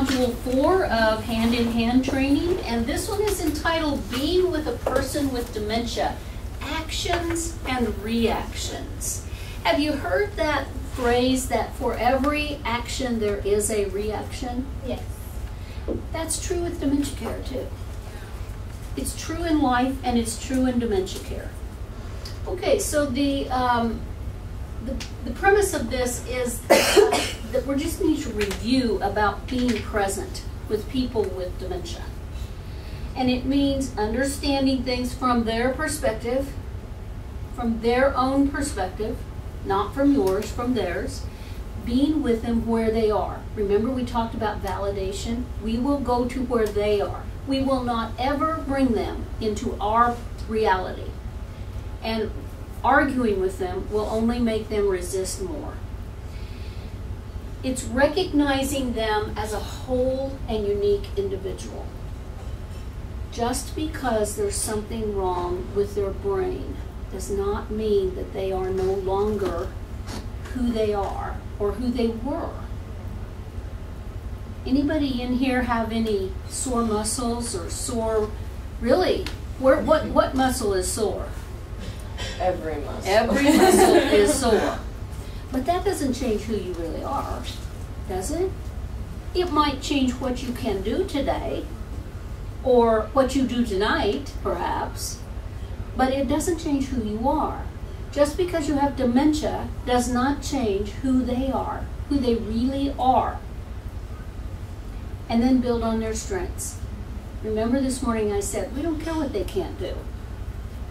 Module 4 of Hand in Hand Training, and this one is entitled Being with a Person with Dementia Actions and Reactions. Have you heard that phrase that for every action there is a reaction? Yes. That's true with dementia care too. It's true in life and it's true in dementia care. Okay, so the um, the, the premise of this is that we're just need to review about being present with people with dementia. And it means understanding things from their perspective, from their own perspective, not from yours, from theirs, being with them where they are. Remember, we talked about validation? We will go to where they are. We will not ever bring them into our reality. And arguing with them will only make them resist more. It's recognizing them as a whole and unique individual. Just because there's something wrong with their brain does not mean that they are no longer who they are or who they were. Anybody in here have any sore muscles or sore, really? Where, what, what muscle is sore? Every muscle. Every muscle is sore. But that doesn't change who you really are, does it? It might change what you can do today or what you do tonight, perhaps, but it doesn't change who you are. Just because you have dementia does not change who they are, who they really are. And then build on their strengths. Remember this morning I said, we don't care what they can't do.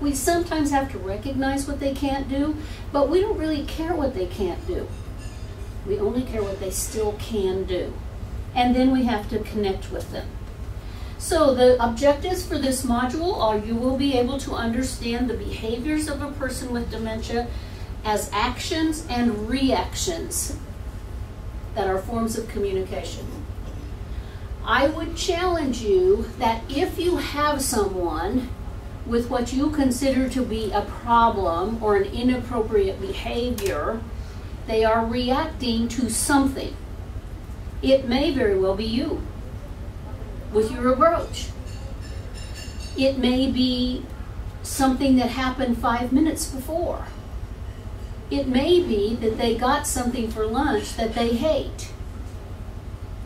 We sometimes have to recognize what they can't do, but we don't really care what they can't do. We only care what they still can do. And then we have to connect with them. So the objectives for this module are you will be able to understand the behaviors of a person with dementia as actions and reactions that are forms of communication. I would challenge you that if you have someone with what you consider to be a problem or an inappropriate behavior, they are reacting to something. It may very well be you with your approach. It may be something that happened five minutes before. It may be that they got something for lunch that they hate,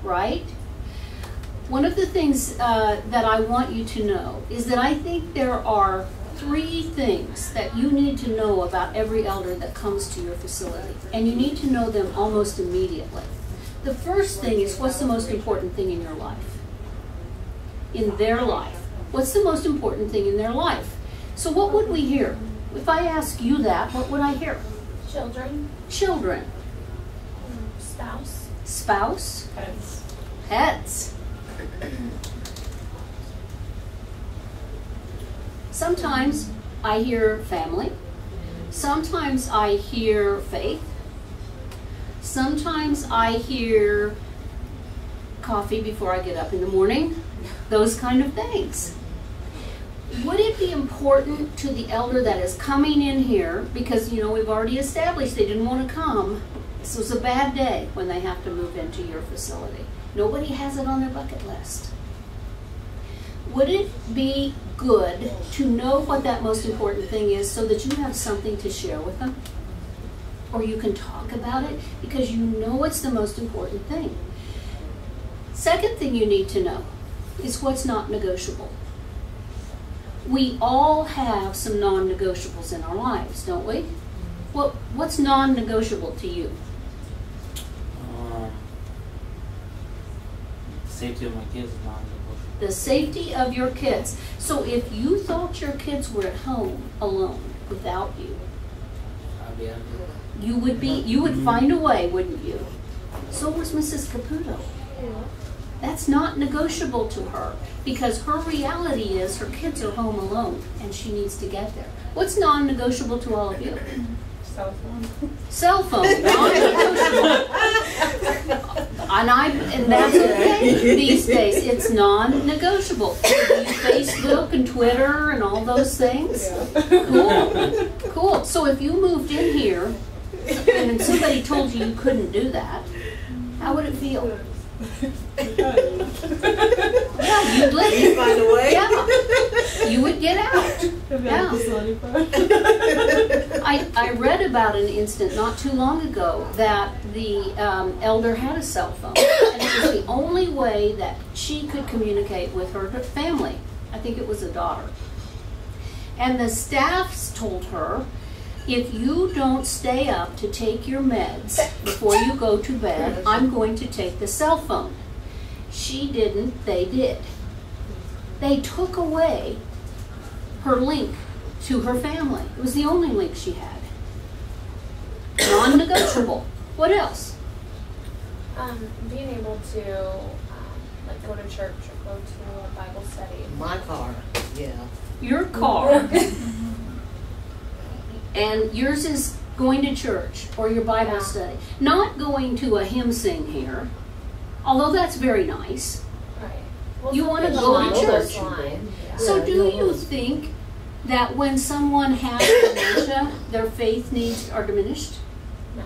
right? One of the things uh, that I want you to know is that I think there are three things that you need to know about every elder that comes to your facility, and you need to know them almost immediately. The first thing is what's the most important thing in your life? In their life. What's the most important thing in their life? So, what would we hear? If I ask you that, what would I hear? Children. Children. Spouse. Spouse. Pets. Pets. Sometimes I hear family. Sometimes I hear faith. Sometimes I hear coffee before I get up in the morning. Those kind of things. Would it be important to the elder that is coming in here, because you know we've already established they didn't want to come, this was a bad day when they have to move into your facility. Nobody has it on their bucket list. Would it be good to know what that most important thing is so that you have something to share with them? Or you can talk about it because you know it's the most important thing. Second thing you need to know is what's not negotiable. We all have some non negotiables in our lives, don't we? What, what's non negotiable to you? Um, safety of my kids is non-negotiable. the safety of your kids. So if you thought your kids were at home alone without you, I'll be you would be you would find a way, wouldn't you? So was Mrs. Caputo. That's not negotiable to her because her reality is her kids are home alone and she needs to get there. What's non-negotiable to all of you? Cell phone. Cell phone, non-negotiable. And I, and that's okay these days, it's non-negotiable. Facebook and Twitter and all those things? Cool, cool. So if you moved in here and somebody told you you couldn't do that, how would it feel? Yeah, you'd let You find a way? Yeah. You would get out. Yeah. I, I read about an incident not too long ago that the um, elder had a cell phone. And it was the only way that she could communicate with her family. I think it was a daughter. And the staffs told her, if you don't stay up to take your meds before you go to bed, I'm going to take the cell phone. She didn't, they did. They took away her link to her family. It was the only link she had. Non-negotiable. What else? Um, being able to, um, like go to church or go to a Bible study. My car, yeah. Your car. and yours is going to church or your Bible Yeah. study. Not going to a hymn sing here, although that's very nice. Right. Well, You wanna go to church. yeah. So do you think that when someone has dementia, their faith needs are diminished? No.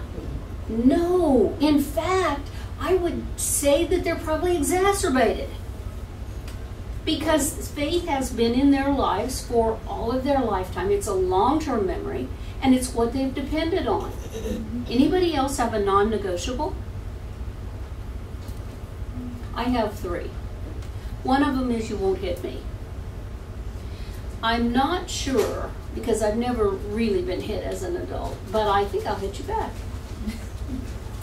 No. In fact, I would say that they're probably exacerbated. Because faith has been in their lives for all of their lifetime. It's a long term memory, and it's what they've depended on. Anybody else have a non negotiable? I have three. One of them is you won't hit me. I'm not sure, because I've never really been hit as an adult, but I think I'll hit you back.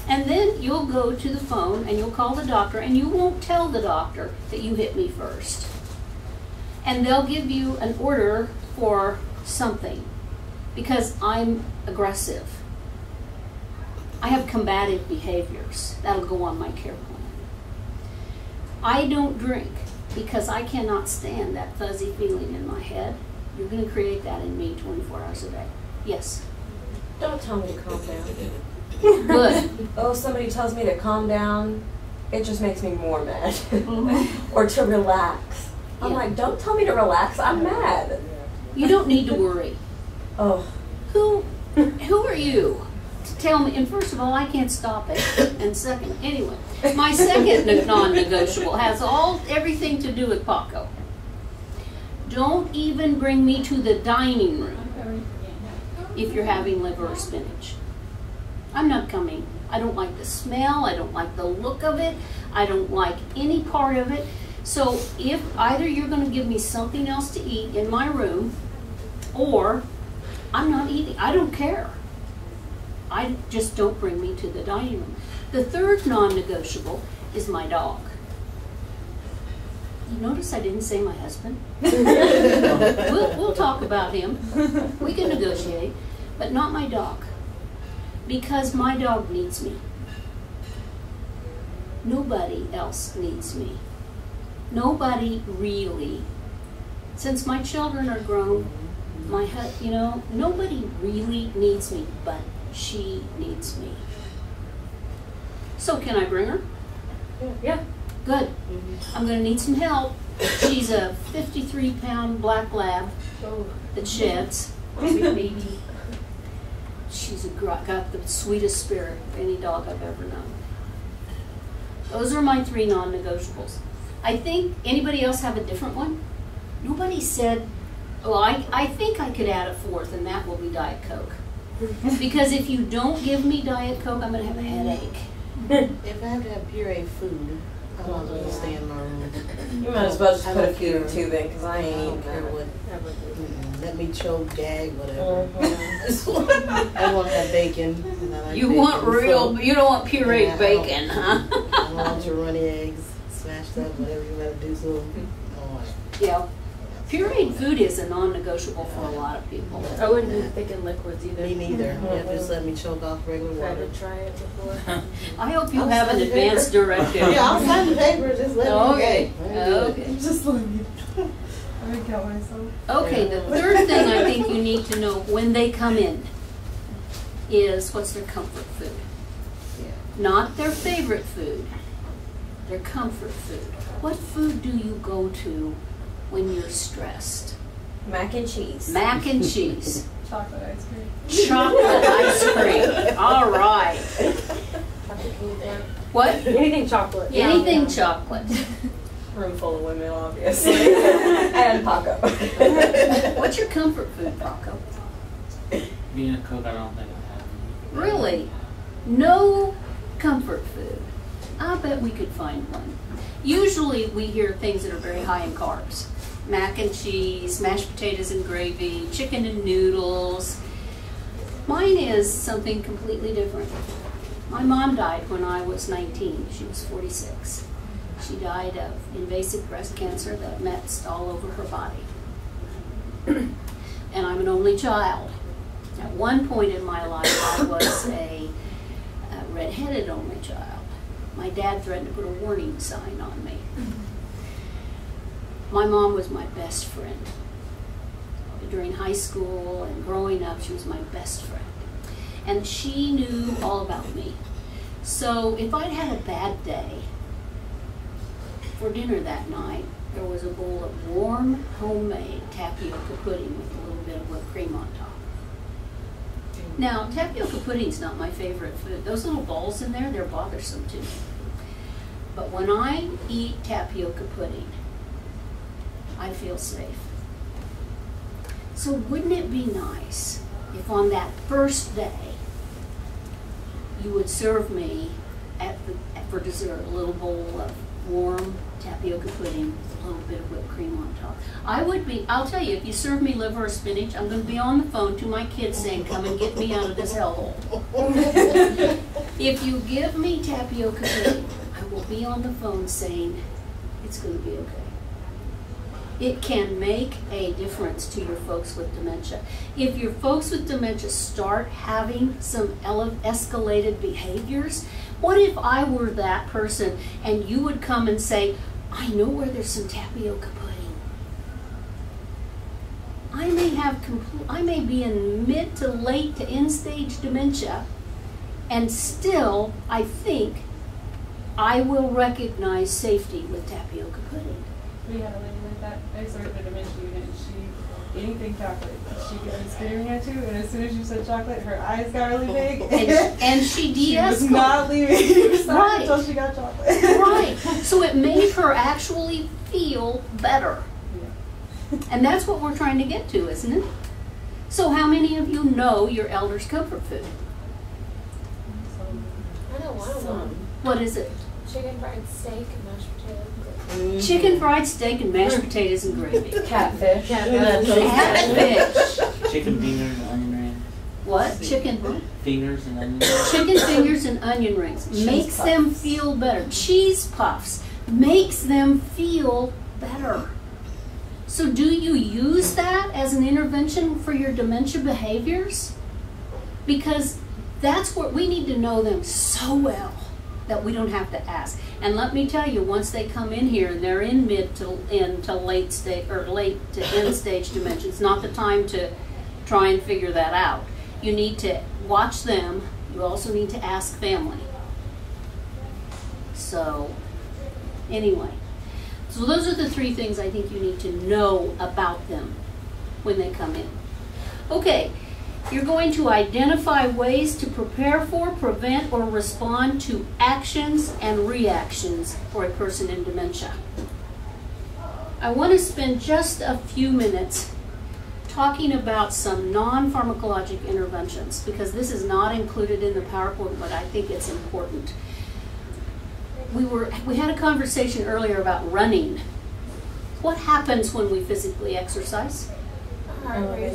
And then you'll go to the phone and you'll call the doctor and you won't tell the doctor that you hit me first. And they'll give you an order for something because I'm aggressive. I have combative behaviors. That'll go on my care plan. I don't drink because I cannot stand that fuzzy feeling in my head. You're going to create that in me 24 hours a day. Yes. Don't tell me to calm down. Good. Oh, somebody tells me to calm down, it just makes me more mad. Mm-hmm. or to relax. I'm Yeah. like, don't tell me to relax, I'm mad. You don't need to worry. Oh, Who, who are you to tell me? And first of all, I can't stop it. And second, anyway, my second non-negotiable has all everything to do with Paco. Don't even bring me to the dining room if you're having liver or spinach. I'm not coming. I don't like the smell. I don't like the look of it. I don't like any part of it. So if either you're going to give me something else to eat in my room, or I'm not eating. I don't care. I just don't bring me to the dining room. The third non-negotiable is my dog. You notice I didn't say my husband. we'll, we'll talk about him. We can negotiate, but not my dog. Because my dog needs me. Nobody else needs me. Nobody really. Since my children are grown, my you know, nobody really needs me, but she needs me. So can I bring her? yeah. Good. Mm-hmm. I'm gonna need some help. She's a 53 pound black lab that sheds. Baby. She's a, got the sweetest spirit of any dog I've ever known. Those are my three non-negotiables. I think anybody else have a different one? Nobody said. Well, I, I think I could add a fourth, and that will be Diet Coke. Because if you don't give me Diet Coke, I'm gonna have a headache. If I have to have puree food, I might as well stay in my room. You might as well just I put a few too then, because I I ain't don't care that. what. mm-mm. Let me choke, gag, whatever. Mhm. I want that bacon. like You bacon, want real, so you don't want pureed Yeah, I don't- I want your runny eggs, smashed up, whatever you gotta do So, want. Yeah. Pureed food is a non-negotiable for a lot of people. I wouldn't do thick and liquids either. Me neither. Yeah, just let me choke off regular Tried water. to try it before. I hope you I'll have an sign the advance directive. Yeah, I'll sign the paper, just let me Okay. I do it. okay. Just let me. I would count myself. Okay, the third thing I think you need to know when they come in is what's their comfort food. Yeah. Not their favorite food, their comfort food. What food do you go to when you're stressed? Mac and cheese. Mac and cheese, Chocolate ice cream. chocolate ice cream. All right. Chocolate peanut butter. What? Anything chocolate. Yeah. Anything chocolate. Room full of women, obviously. and Paco. What's your comfort food, Paco? Being a cook, I don't think I have. Really? No comfort food. I bet we could find one. Usually we hear things that are very high in carbs. Mac and cheese, mashed potatoes and gravy, chicken and noodles. Mine is something completely different. My mom died when I was 19. She was 46. She died of invasive breast cancer that mets all over her body. and I'm an only child. At one point in my life, I was a, a redheaded only child. My dad threatened to put a warning sign on me. My mom was my best friend. During high school and growing up, she was my best friend. And she knew all about me. So if I'd had a bad day, for dinner that night, there was a bowl of warm, homemade tapioca pudding with a little bit of whipped cream on top. Now, tapioca pudding's not my favorite food. Those little balls in there, they're bothersome to me. But when I eat tapioca pudding, I feel safe. So wouldn't it be nice if on that first day you would serve me at the, for dessert a little bowl of warm tapioca pudding with a little bit of whipped cream on top. I would be, I'll tell you, if you serve me liver or spinach, I'm going to be on the phone to my kids saying, come and get me out of this hellhole. if you give me tapioca pudding, I will be on the phone saying, it's going to be okay. It can make a difference to your folks with dementia. If your folks with dementia start having some escalated behaviors, what if I were that person and you would come and say, I know where there's some tapioca pudding. I may have I may be in mid to late to end stage dementia, and still I think I will recognize safety with tapioca pudding. We had a lady like that. I started a dementia unit and she, anything chocolate, she could be staring at you and as soon as you said chocolate, her eyes got really big. And, and she she was de-escalated. not leaving your side Right. until she got chocolate. right. So it made her actually feel better. And that's what we're trying to get to, isn't it? So how many of you know your elder's comfort food? I know one of them. What is it? Chicken fried steak and mashed potatoes. Chicken fried steak and mashed potatoes and gravy. Catfish. Catfish. Chicken fingers and onion rings. What? Chicken Fingers and onion rings. chicken fingers and onion rings. Cheese makes them feel better. Cheese puffs makes them feel better. So do you use that as an intervention for your dementia behaviors? Because that's what we need to know them so well that we don't have to ask. And let me tell you, once they come in here and they're in mid to in to late stage or late to end stage dementia, it's not the time to try and figure that out. You need to watch them. You also need to ask family. So, anyway, so those are the three things I think you need to know about them when they come in. Okay, you're going to identify ways to prepare for, prevent, or respond to actions and reactions for a person in dementia. I want to spend just a few minutes talking about some non-pharmacologic interventions because this is not included in the PowerPoint, but I think it's important. We were we had a conversation earlier about running. What happens when we physically exercise? Heart rate.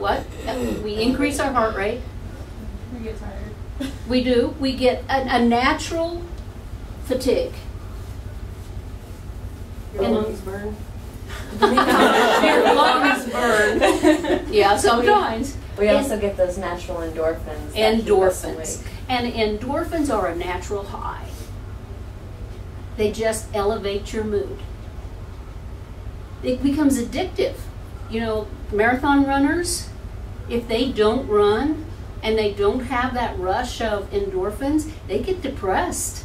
Elevated heart rate. What? Uh, we increase our heart rate. We get tired. We do. We get a, a natural fatigue. Your And- lungs burn. Your lungs burn. Yeah, sometimes. We also get those natural endorphins. that keep us Endorphins. And endorphins are a natural high. They just elevate your mood. It becomes addictive. You know, marathon runners, if they don't run and they don't have that rush of endorphins, they get depressed.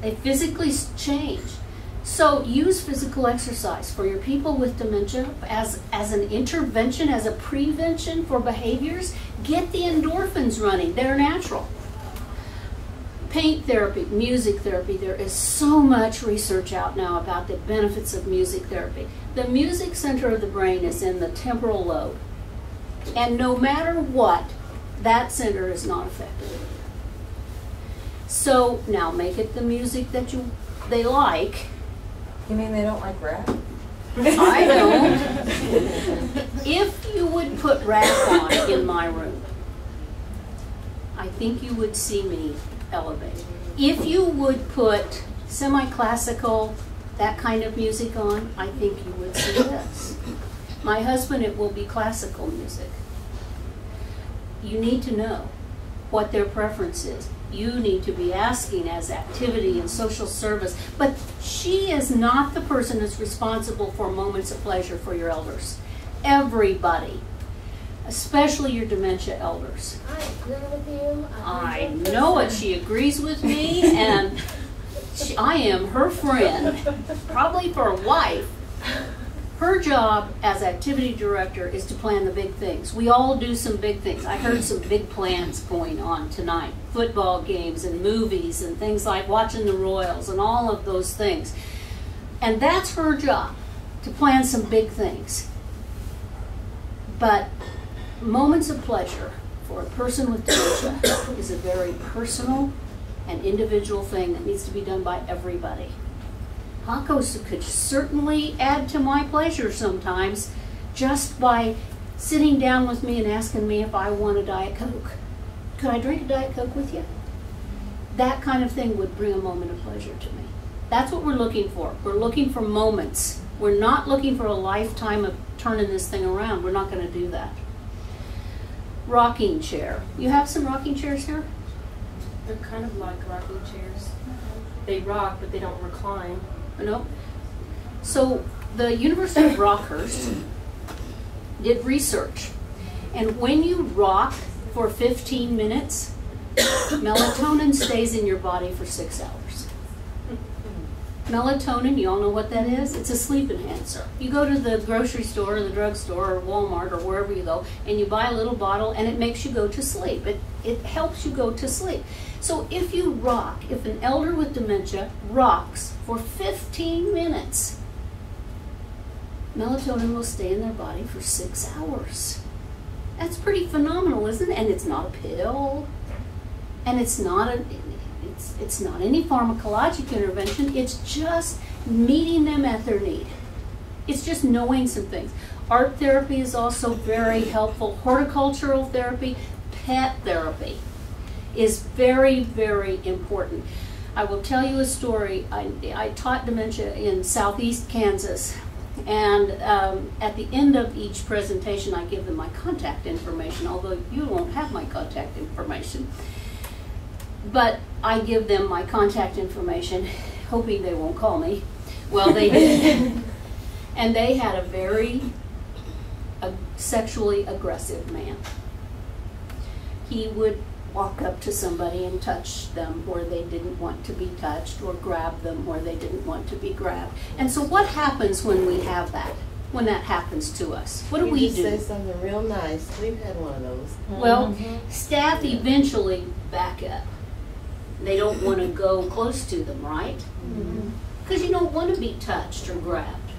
They physically change. So use physical exercise for your people with dementia as, as an intervention, as a prevention for behaviors. Get the endorphins running. They're natural. paint therapy, music therapy, there is so much research out now about the benefits of music therapy. The music center of the brain is in the temporal lobe. And no matter what, that center is not affected. So now make it the music that you they like. You mean they don't like rap? I don't. if you would put rap on in my room, I think you would see me elevate. If you would put semi-classical, that kind of music on, I think you would see this. My husband, it will be classical music. You need to know what their preference is. You need to be asking as activity and social service. But she is not the person that's responsible for moments of pleasure for your elders. Everybody, especially your dementia elders. I agree with you. I hundred know it. She agrees with me, and she, I am her friend, probably for a life. Her job as activity director is to plan the big things. We all do some big things. I heard some big plans going on tonight football games and movies and things like watching the Royals and all of those things. And that's her job to plan some big things. But moments of pleasure for a person with dementia is a very personal and individual thing that needs to be done by everybody. Hakos could certainly add to my pleasure sometimes just by sitting down with me and asking me if I want a Diet Coke. Could I drink a Diet Coke with you? That kind of thing would bring a moment of pleasure to me. That's what we're looking for. We're looking for moments. We're not looking for a lifetime of turning this thing around. We're not going to do that. Rocking chair. You have some rocking chairs here? They're kind of like rocking chairs. They rock, but they don't recline. No. So the University of Rockhurst did research, and when you rock for 15 minutes, melatonin stays in your body for six hours. Melatonin, you all know what that is? It's a sleep enhancer. You go to the grocery store or the drugstore or Walmart or wherever you go and you buy a little bottle and it makes you go to sleep. It, it helps you go to sleep. So if you rock, if an elder with dementia rocks for 15 minutes, melatonin will stay in their body for six hours. That's pretty phenomenal, isn't it? And it's not a pill, and it's not a, it's it's not any pharmacologic intervention. It's just meeting them at their need. It's just knowing some things. Art therapy is also very helpful. Horticultural therapy, pet therapy is very, very important. I will tell you a story. I, I taught dementia in southeast Kansas, and um, at the end of each presentation, I give them my contact information, although you won't have my contact information. But I give them my contact information, hoping they won't call me. Well, they did. and they had a very uh, sexually aggressive man. He would walk up to somebody and touch them where they didn't want to be touched or grab them where they didn't want to be grabbed. And so what happens when we have that? When that happens to us? What do You we just say something real nice. We've had one of those. Well, mm-hmm. staff eventually back up. They don't want to go close to them, right? Mm-hmm. Because you don't want to be touched or grabbed.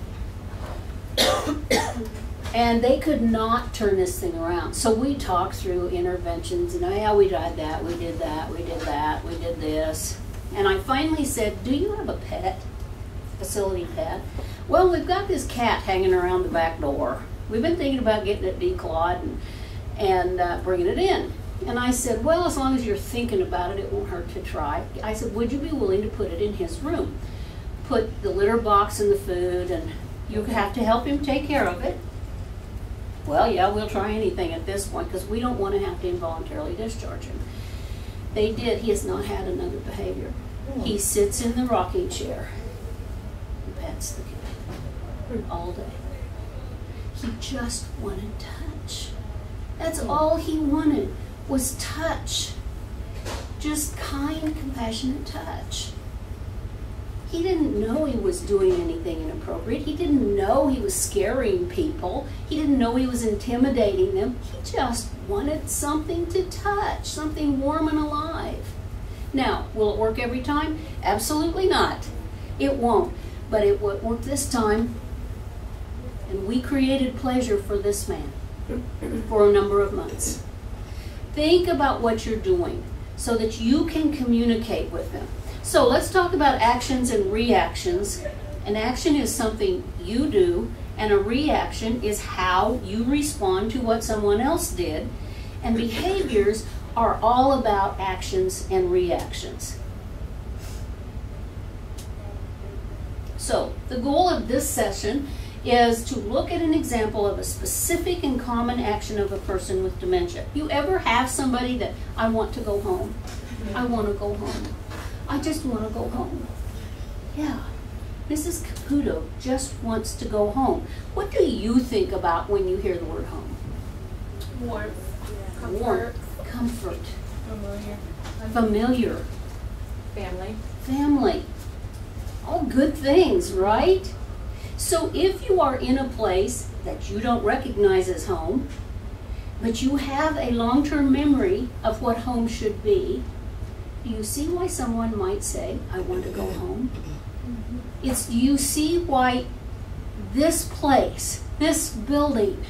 And they could not turn this thing around. So we talked through interventions and, oh, yeah, we tried that, we did that, we did that, we did this. And I finally said, Do you have a pet? Facility pet? Well, we've got this cat hanging around the back door. We've been thinking about getting it declawed and, and uh, bringing it in. And I said, Well, as long as you're thinking about it, it won't hurt to try. I said, Would you be willing to put it in his room? Put the litter box and the food, and you have to help him take care of it. Well, yeah, we'll try anything at this point because we don't want to have to involuntarily discharge him. They did. He has not had another behavior. Hmm. He sits in the rocking chair and pets the kid all day. He just wanted touch. That's hmm. all he wanted was touch. Just kind, compassionate touch. He didn't know he was doing anything inappropriate. He didn't know he was scaring people. He didn't know he was intimidating them. He just wanted something to touch, something warm and alive. Now, will it work every time? Absolutely not. It won't. But it worked this time, and we created pleasure for this man for a number of months. Think about what you're doing so that you can communicate with him. So let's talk about actions and reactions. An action is something you do, and a reaction is how you respond to what someone else did. And behaviors are all about actions and reactions. So, the goal of this session is to look at an example of a specific and common action of a person with dementia. You ever have somebody that I want to go home? I want to go home. I just want to go home. Yeah. Mrs. Caputo just wants to go home. What do you think about when you hear the word home? Warmth, comfort, Warmth, comfort, Familiar. familiar, family. family. All good things, right? So if you are in a place that you don't recognize as home, but you have a long term memory of what home should be, you see why someone might say, I want to go home? It's do you see why this place, this building,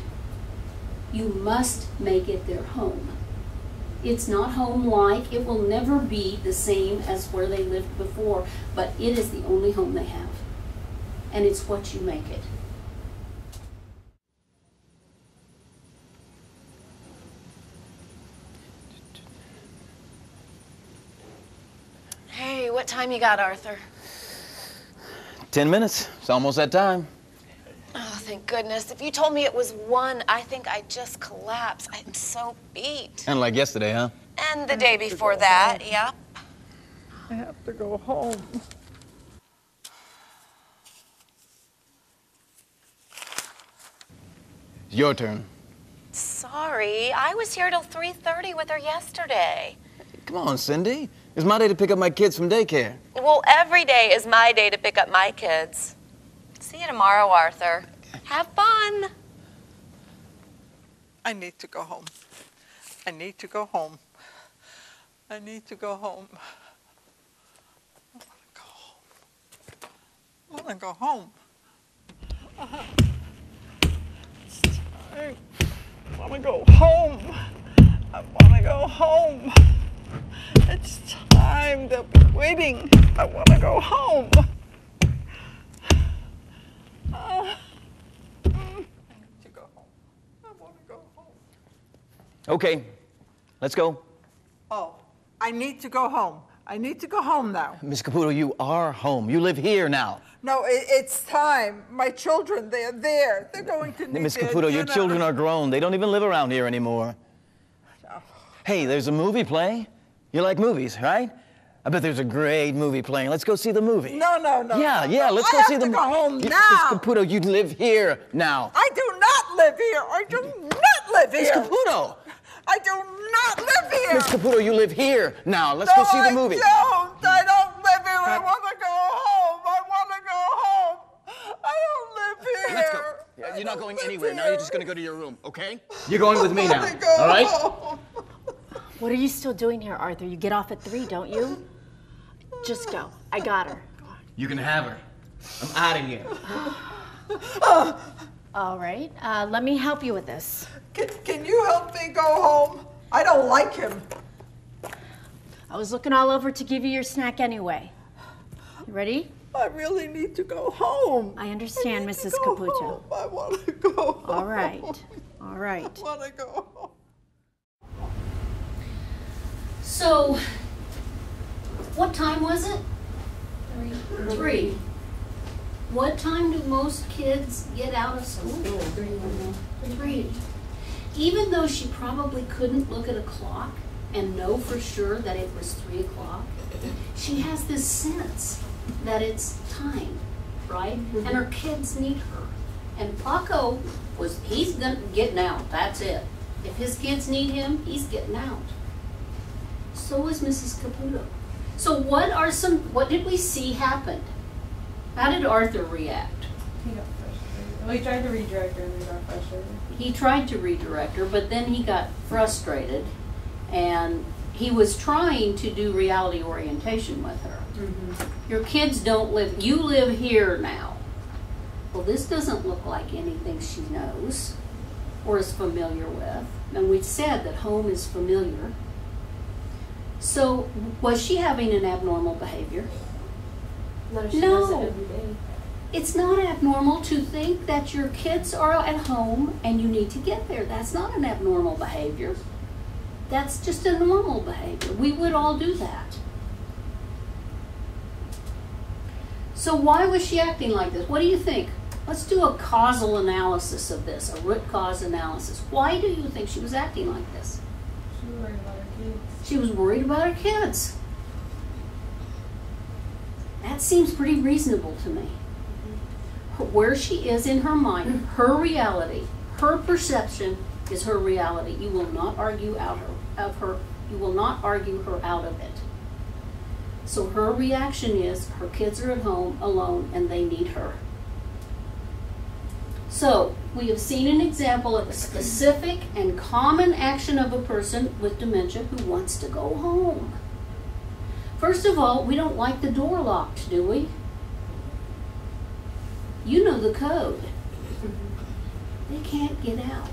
you must make it their home. It's not home like, it will never be the same as where they lived before, but it is the only home they have. And it's what you make it. Hey, what time you got, Arthur? Ten minutes. It's almost that time. Oh, thank goodness. If you told me it was one, I think I'd just collapse. I'm so beat. Kind of like yesterday, huh? And the day before that, yep. I have to go home. It's your turn. Sorry, I was here till 3.30 with her yesterday. Come on, Cindy. It's my day to pick up my kids from daycare. Well, every day is my day to pick up my kids. See you tomorrow, Arthur. Have fun. I need to go home. I need to go home. I need to go home. I want to go home. I want to go home. I want to go home. I want to go home. It's time. They'll be waiting. I want to go home. I need to go home. I want to go home. Okay, let's go. Oh, I need to go home. I need to go home now. Miss Caputo, you are home. You live here now. No, it, it's time. My children, they're there. They're going to need Miss Caputo, your children are grown. They don't even live around here anymore. Hey, there's a movie playing. You like movies, right? I bet there's a great movie playing. Let's go see the movie. No, no, no. Yeah, no, yeah, no. let's I go have see the to movie. go home Miss now. Caputo, you live here now. I do not live here. I do not live here. Miss. Caputo! I do not live here. Miss Caputo, you live here now. Let's no, go see the movie. I don't. I don't live here. I want to go home. I want to go home. I don't live here. Let's go. Yeah, You're not going live anywhere. Now you're just going to go to your room, okay? You're going with me now. wanna go All right? home. What are you still doing here, Arthur? You get off at three, don't you? Just go. I got her. You can have her. I'm out of here. All right. Uh, let me help you with this. Can, can you help me go home? I don't like him. I was looking all over to give you your snack anyway. You ready? I really need to go home. I understand, need to Mrs. go Caputo. home. I want to go home. All right. All right. I want to go home. So, what time was it? Three. Three. What time do most kids get out of school? Three. Even though she probably couldn't look at a clock and know for sure that it was three o'clock, she has this sense that it's time, right? And her kids need her. And Paco was, he's gonna, getting out, that's it. If his kids need him, he's getting out. So was Mrs. Caputo. So what are some, what did we see happen? How did Arthur react? He got frustrated. Well, he tried to redirect her and they got frustrated. He tried to redirect her, but then he got frustrated and he was trying to do reality orientation with her. Mm-hmm. Your kids don't live, you live here now. Well, this doesn't look like anything she knows or is familiar with. And we said that home is familiar. So, was she having an abnormal behavior? Not if she No. it. It's not abnormal to think that your kids are at home and you need to get there. That's not an abnormal behavior. That's just a normal behavior. We would all do that. So, why was she acting like this? What do you think? Let's do a causal analysis of this, a root cause analysis. Why do you think she was acting like this? She was worried about her kids. She was worried about her kids. That seems pretty reasonable to me. Where she is in her mind, her reality, her perception is her reality. You will not argue out of her. You will not argue her out of it. So her reaction is her kids are at home alone and they need her. So, we have seen an example of a specific and common action of a person with dementia who wants to go home. First of all, we don't like the door locked, do we? You know the code. They can't get out.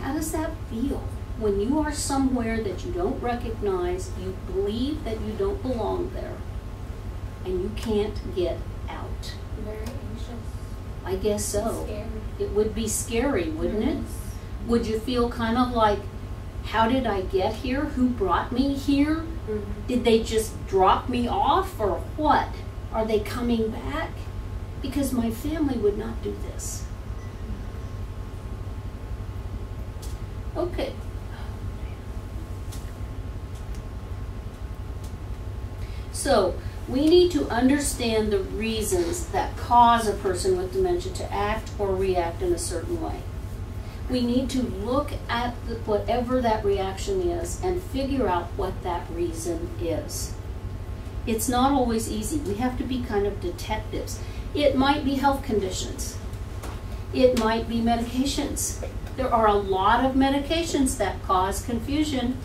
How does that feel? When you are somewhere that you don't recognize, you believe that you don't belong there, and you can't get out. Very. I guess so. Scared. It would be scary, wouldn't it? Would you feel kind of like, how did I get here? Who brought me here? Mhm. Did they just drop me off or what? Are they coming back? Because my family would not do this. Okay. So, we need to understand the reasons that cause a person with dementia to act or react in a certain way. We need to look at the, whatever that reaction is and figure out what that reason is. It's not always easy. We have to be kind of detectives. It might be health conditions. It might be medications. There are a lot of medications that cause confusion.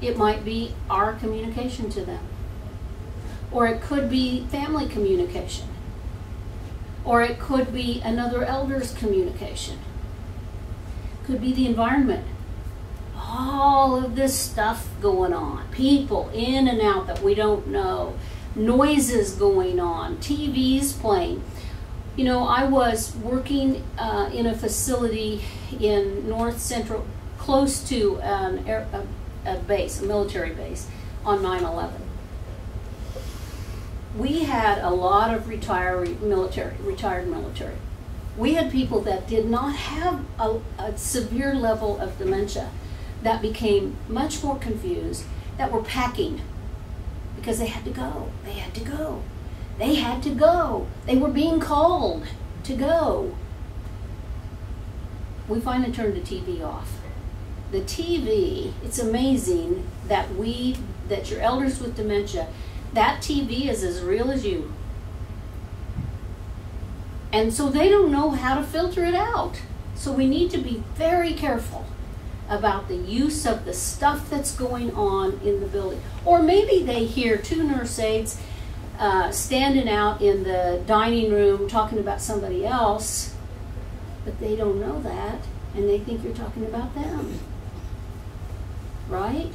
It might be our communication to them. Or it could be family communication. Or it could be another elder's communication. Could be the environment. All of this stuff going on. People in and out that we don't know. Noises going on. TVs playing. You know, I was working uh, in a facility in north central, close to an air, a, a base, a military base, on 9 11 we had a lot of retiree military, retired military. We had people that did not have a, a severe level of dementia that became much more confused, that were packing because they had to go. They had to go. They had to go. They were being called to go. We finally turned the TV off. The TV, it's amazing that we, that your elders with dementia, that TV is as real as you. And so they don't know how to filter it out. So we need to be very careful about the use of the stuff that's going on in the building. Or maybe they hear two nurse aides uh, standing out in the dining room talking about somebody else, but they don't know that, and they think you're talking about them. Right?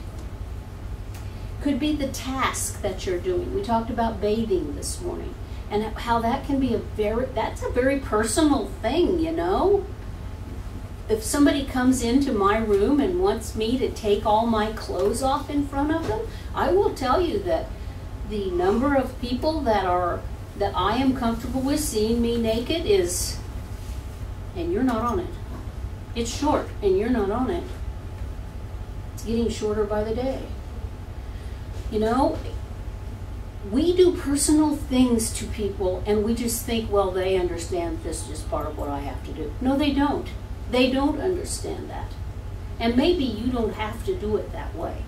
Could be the task that you're doing. We talked about bathing this morning and how that can be a very that's a very personal thing, you know? If somebody comes into my room and wants me to take all my clothes off in front of them, I will tell you that the number of people that are that I am comfortable with seeing me naked is and you're not on it. It's short and you're not on it. It's getting shorter by the day. You know, we do personal things to people and we just think, well, they understand this is part of what I have to do. No, they don't. They don't understand that. And maybe you don't have to do it that way.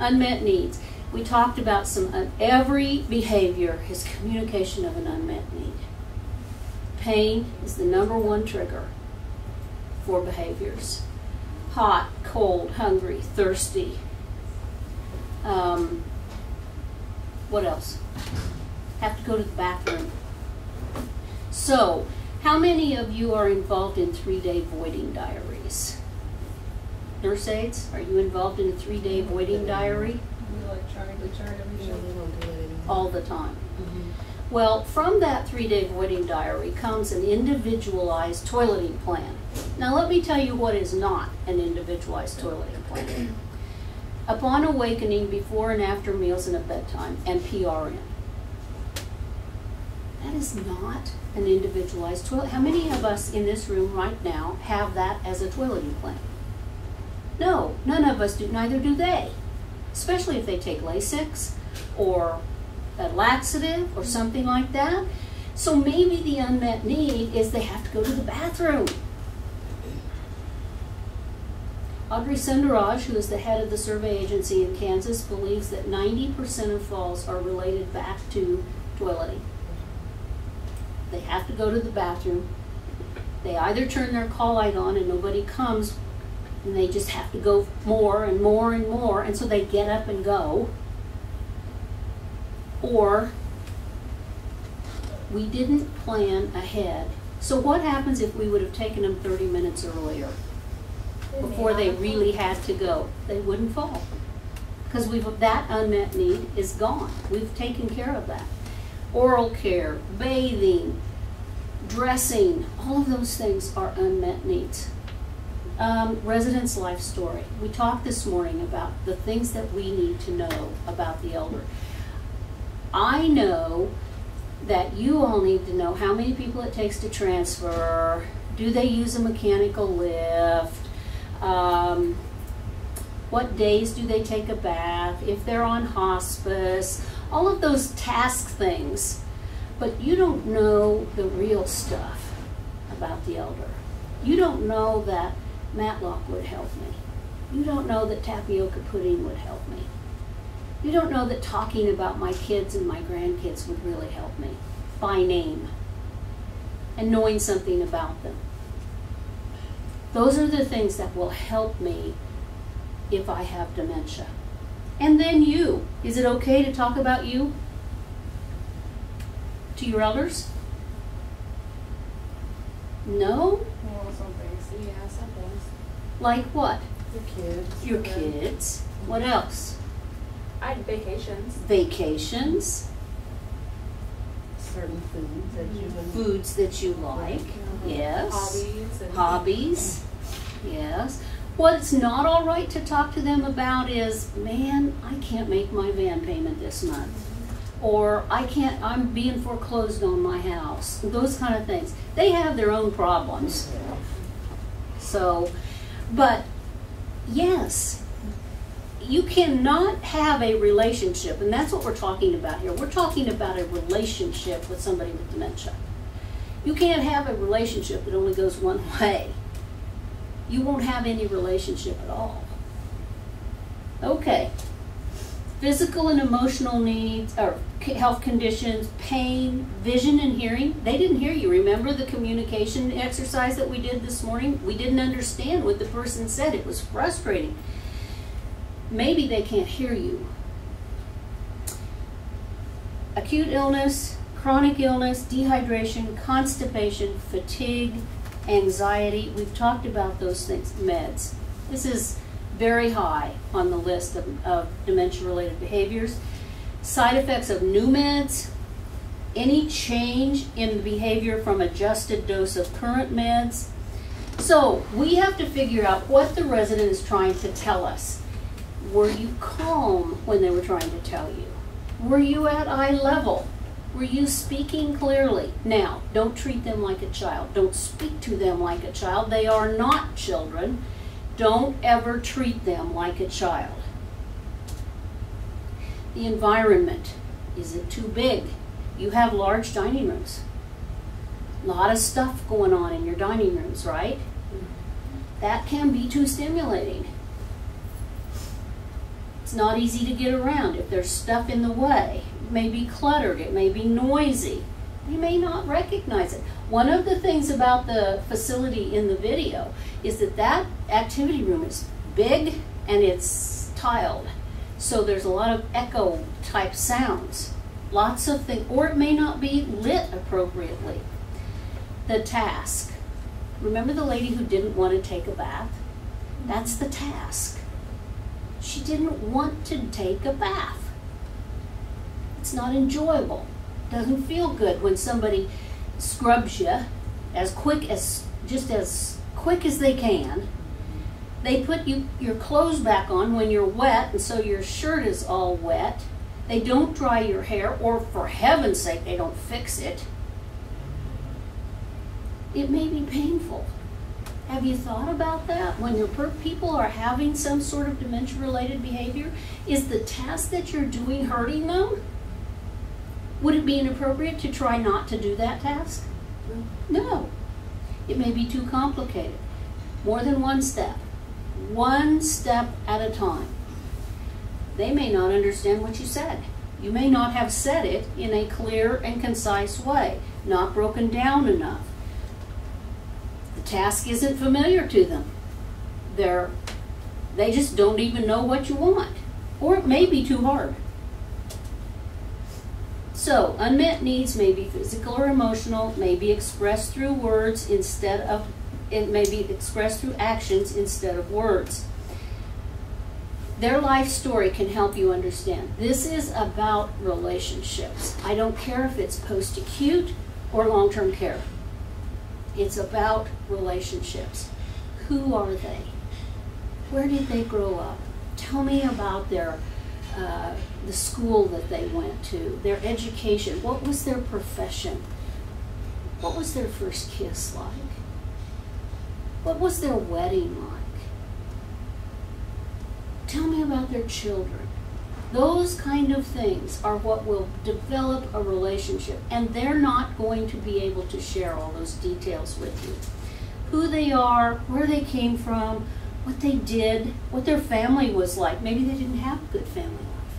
Unmet needs. We talked about some, uh, every behavior is communication of an unmet need. Pain is the number one trigger for behaviors. hot, cold, hungry, thirsty. Um, what else? Have to go to the bathroom. So, how many of you are involved in three-day voiding diaries? Nurse aides, are you involved in a three-day voiding diary? We electronically chart every Yeah, shift. they don't do that anymore. all the time. Well, from that three day voiding diary comes an individualized toileting plan. Now, let me tell you what is not an individualized toileting plan. Upon awakening, before and after meals and at bedtime, and PRN. That is not an individualized toilet. How many of us in this room right now have that as a toileting plan? No, none of us do, neither do they. Especially if they take Lasix or a laxative or something like that. So maybe the unmet need is they have to go to the bathroom. Audrey Sundaraj, who is the head of the survey agency in Kansas, believes that 90% of falls are related back to toileting. They have to go to the bathroom. They either turn their call light on and nobody comes, and they just have to go more and more and more, and so they get up and go. Or we didn't plan ahead. So what happens if we would have taken them 30 minutes earlier before they really had to go? They wouldn't fall. Because we've that unmet need is gone. We've taken care of that. Oral care, bathing, dressing, all of those things are unmet needs. Um, residence life story. We talked this morning about the things that we need to know about the elder. I know that you all need to know how many people it takes to transfer. Do they use a mechanical lift? Um, what days do they take a bath? If they're on hospice, all of those task things. But you don't know the real stuff about the elder. You don't know that Matlock would help me. You don't know that tapioca pudding would help me. You don't know that talking about my kids and my grandkids would really help me by name and knowing something about them. Those are the things that will help me if I have dementia. And then you. Is it okay to talk about you to your elders? No? Well, some things. Yeah, some things. Like what? Your kids. Your kids. What else? I had vacations. Vacations, Certain foods that you would. foods that you like, mm-hmm. yes. Hobbies and hobbies, yes. What's not all right to talk to them about is, man, I can't make my van payment this month. Mm-hmm. Or I can't, I'm being foreclosed on my house. Those kind of things. They have their own problems. So, but yes, you cannot have a relationship, and that's what we're talking about here. We're talking about a relationship with somebody with dementia. You can't have a relationship that only goes one way. You won't have any relationship at all. Okay. Physical and emotional needs, or health conditions, pain, vision, and hearing. They didn't hear you. Remember the communication exercise that we did this morning? We didn't understand what the person said. It was frustrating. Maybe they can't hear you. Acute illness, chronic illness, dehydration, constipation, fatigue, anxiety. We've talked about those things. Meds. This is very high on the list of, of dementia related behaviors. Side effects of new meds, any change in the behavior from adjusted dose of current meds. So we have to figure out what the resident is trying to tell us. Were you calm when they were trying to tell you? Were you at eye level? Were you speaking clearly? Now, don't treat them like a child. Don't speak to them like a child. They are not children. Don't ever treat them like a child. The environment. Is it too big? You have large dining rooms. A lot of stuff going on in your dining rooms, right? Mm-hmm. That can be too stimulating. It's not easy to get around if there's stuff in the way. It may be cluttered, it may be noisy. They may not recognize it. One of the things about the facility in the video is that that activity room is big and it's tiled. So there's a lot of echo type sounds. Lots of things, or it may not be lit appropriately. The task. Remember the lady who didn't want to take a bath? That's the task. She didn't want to take a bath. It's not enjoyable. Doesn't feel good when somebody scrubs you as quick as just as quick as they can. They put you your clothes back on when you're wet and so your shirt is all wet. They don't dry your hair or for heaven's sake they don't fix it. It may be painful. Have you thought about that? When your per- people are having some sort of dementia related behavior, is the task that you're doing hurting them? Would it be inappropriate to try not to do that task? Mm-hmm. No. It may be too complicated. More than one step. One step at a time. They may not understand what you said. You may not have said it in a clear and concise way, not broken down enough. Task isn't familiar to them. They're, they just don't even know what you want. Or it may be too hard. So, unmet needs may be physical or emotional, may be expressed through words instead of, it may be expressed through actions instead of words. Their life story can help you understand. This is about relationships. I don't care if it's post acute or long term care. It's about relationships. Who are they? Where did they grow up? Tell me about their uh, the school that they went to, their education. What was their profession? What was their first kiss like? What was their wedding like? Tell me about their children. Those kind of things are what will develop a relationship, and they're not going to be able to share all those details with you. Who they are, where they came from, what they did, what their family was like. Maybe they didn't have a good family life.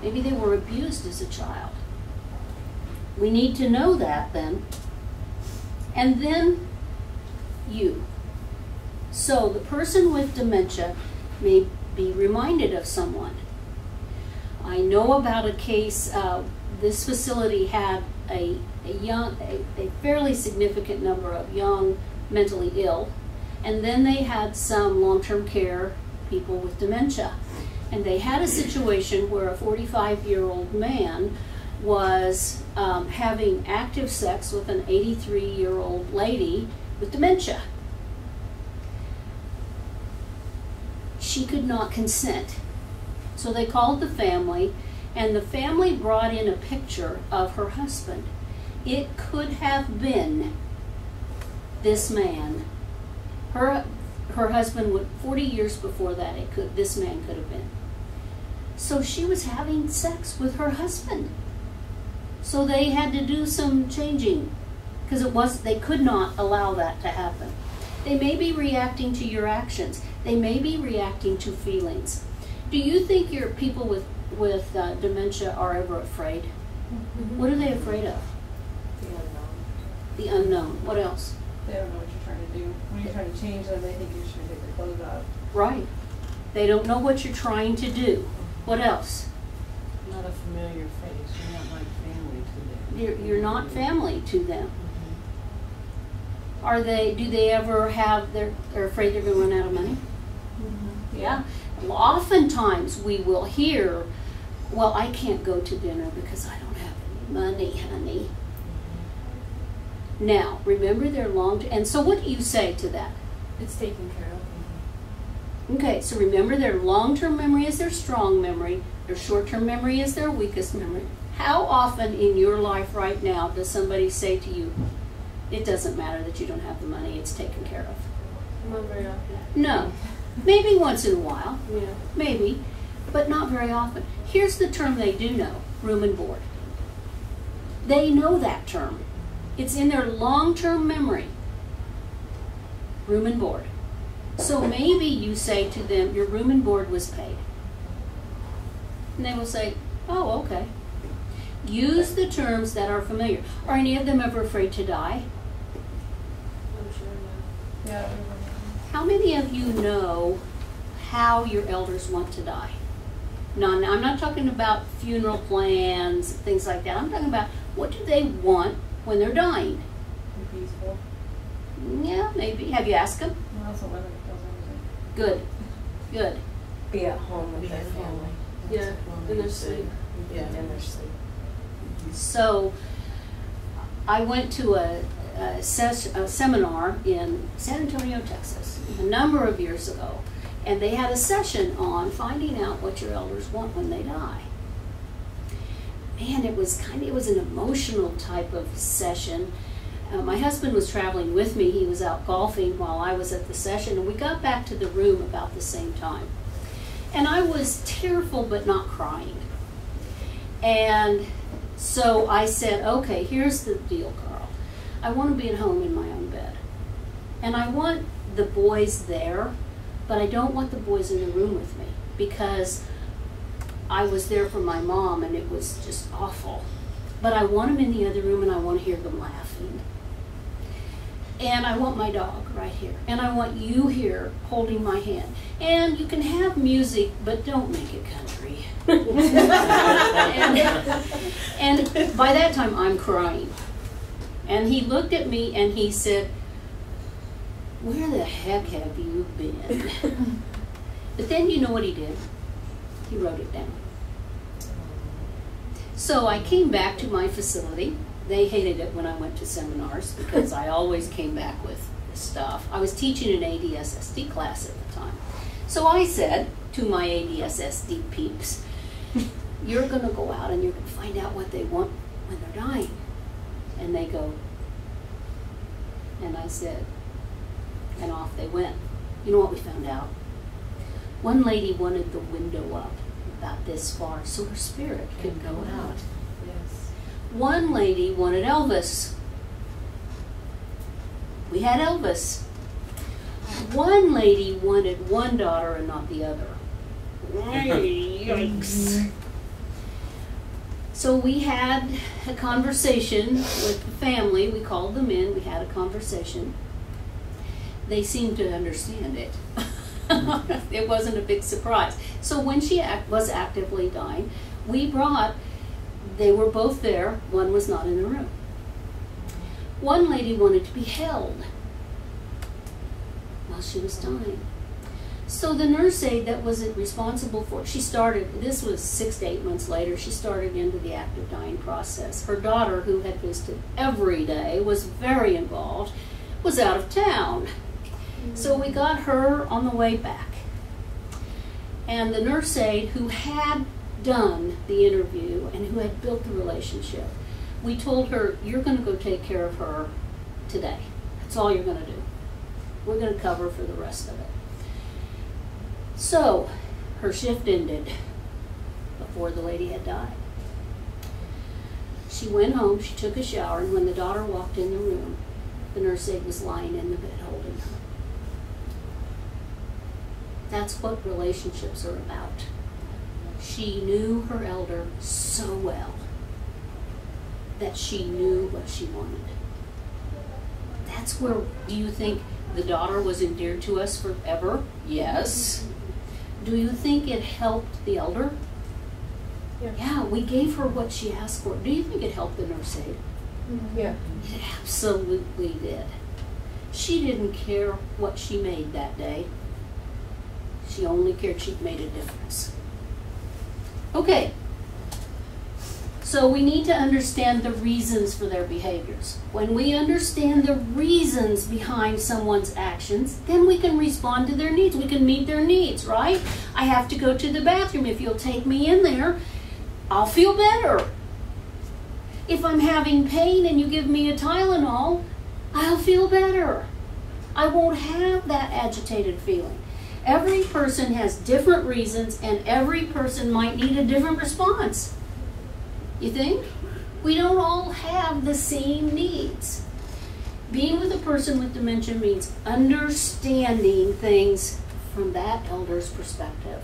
Maybe they were abused as a child. We need to know that then. And then you. So the person with dementia may be reminded of someone. I know about a case, uh, this facility had a, a young, a, a fairly significant number of young mentally ill, and then they had some long-term care people with dementia. And they had a situation where a 45-year-old man was um, having active sex with an 83-year-old lady with dementia. She could not consent. So they called the family, and the family brought in a picture of her husband. It could have been this man. Her her husband would 40 years before that it could this man could have been. So she was having sex with her husband. So they had to do some changing because it was they could not allow that to happen. They may be reacting to your actions. They may be reacting to feelings. Do you think your people with with uh, dementia are ever afraid? Mm-hmm. What are they afraid of? The unknown. The unknown. What else? They don't know what you're trying to do. When you're trying to change them, they think you're trying to take their clothes off. Right. They don't know what you're trying to do. What else? Not a familiar face, you're not like family to them. You're, you're not family to them. Are they? Do they ever have? They're, they're afraid they're going to run out of money. Yeah. Oftentimes we will hear, "Well, I can't go to dinner because I don't have any money, honey." Now, remember their long. Term and so, what do you say to that? It's taken care of. Okay, so remember their long-term memory is their strong memory, their short-term memory is their weakest memory. How often in your life right now does somebody say to you, it doesn't matter that you don't have the money, it's taken care of? Not very often. No. Maybe once in a while, Yeah. maybe, but not very often. Here's the term they do know, room and board. They know that term. It's in their long-term memory. Room and board. So maybe you say to them, your room and board was paid. And they will say, oh, okay. Use the terms that are familiar. Are any of them ever afraid to die? I'm sure no. Yeah. How many of you know how your elders want to die? No, I'm not talking about funeral plans, things like that. I'm talking about what do they want when they're dying? Be peaceful. Yeah, maybe. Have you asked them? Well, that's what weather tells everything. Good, good. Be at home with Be their at home. family Yeah, in their sleep. Yeah. in their sleep. So I went to a, a, ses- a seminar in San Antonio, Texas, a number of years ago, and they had a session on finding out what your elders want when they die. Man, it was kind of it was an emotional type of session. Uh, my husband was traveling with me. He was out golfing while I was at the session, and we got back to the room about the same time. And I was tearful but not crying. And so I said, okay, here's the deal, Carl. I want to be at home in my own bed. And I want the boys there, but I don't want the boys in the room with me because I was there for my mom and it was just awful. But I want them in the other room and I want to hear them laughing. And I want my dog right here. And I want you here holding my hand. And you can have music, but don't make it country. and, and by that time, I'm crying. And he looked at me and he said, Where the heck have you been? but then you know what he did? He wrote it down. So I came back to my facility. They hated it when I went to seminars because I always came back with stuff. I was teaching an ADSSD class at the time. So I said to my ADSSD peeps, You're going to go out and you're going to find out what they want when they're dying. And they go, and I said, and off they went. You know what we found out? One lady wanted the window up about this far so her spirit could go out. Yes. One lady wanted Elvis. We had Elvis. One lady wanted one daughter and not the other. Yikes. So we had a conversation with the family. We called them in. We had a conversation. They seemed to understand it. it wasn't a big surprise. So when she act, was actively dying, we brought, they were both there. One was not in the room. One lady wanted to be held while she was dying. So the nurse aide that was responsible for she started, this was six to eight months later, she started into the active dying process. Her daughter, who had visited every day, was very involved, was out of town. So we got her on the way back. And the nurse aide who had done the interview and who had built the relationship, we told her, You're going to go take care of her today. That's all you're going to do. We're going to cover for the rest of it. So, her shift ended before the lady had died. She went home, she took a shower, and when the daughter walked in the room, the nurse aide was lying in the bed holding her. That's what relationships are about. She knew her elder so well that she knew what she wanted. That's where, do you think the daughter was endeared to us forever? Yes. Do you think it helped the elder? Yeah. Yeah, we gave her what she asked for. Do you think it helped the nurse aide? Mm-hmm. Yeah. It absolutely did. She didn't care what she made that day. She only cared she'd made a difference. Okay. So we need to understand the reasons for their behaviors. When we understand the reasons behind someone's actions, then we can respond to their needs. We can meet their needs, right? I have to go to the bathroom. If you'll take me in there, I'll feel better. If I'm having pain and you give me a Tylenol, I'll feel better. I won't have that agitated feeling. Every person has different reasons, and every person might need a different response. You think? We don't all have the same needs. Being with a person with dementia means understanding things from that elder's perspective,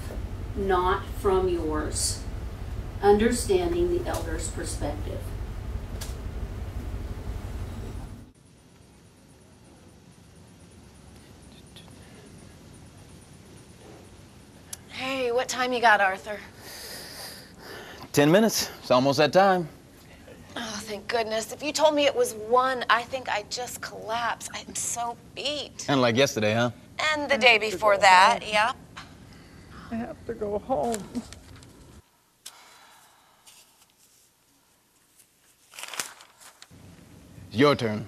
not from yours. understanding the elder's perspective. Hey, what time you got, Arthur? Ten minutes. It's almost that time. Oh, thank goodness. If you told me it was one, I think I'd just collapse. I'm so beat. And like yesterday, huh? And the day before that, yep. I have to go home. Your turn.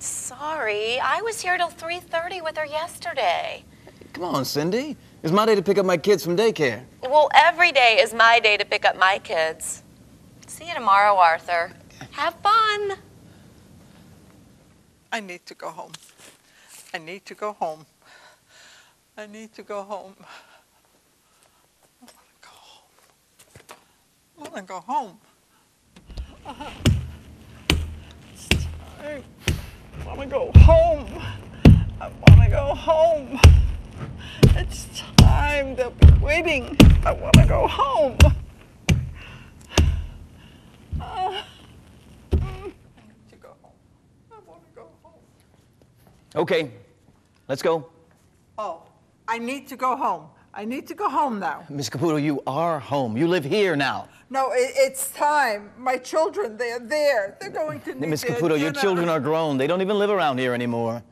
Sorry, I was here till 3.30 with her yesterday. Come on, Cindy. It's my day to pick up my kids from daycare. Well, every day is my day to pick up my kids. See you tomorrow, Arthur. Have fun. I need to go home. I need to go home. I need to go home. I want to go home. I want to go home. It's time. I want to go home. I want to go home. It's time. They'll be waiting. I want to go home. I need to go home. I want to go home. Okay, let's go. Oh, I need to go home. I need to go home now. Miss Caputo, you are home. You live here now. No, it, it's time. My children, they're there. They're going to need Miss Caputo, your children are grown. They don't even live around here anymore.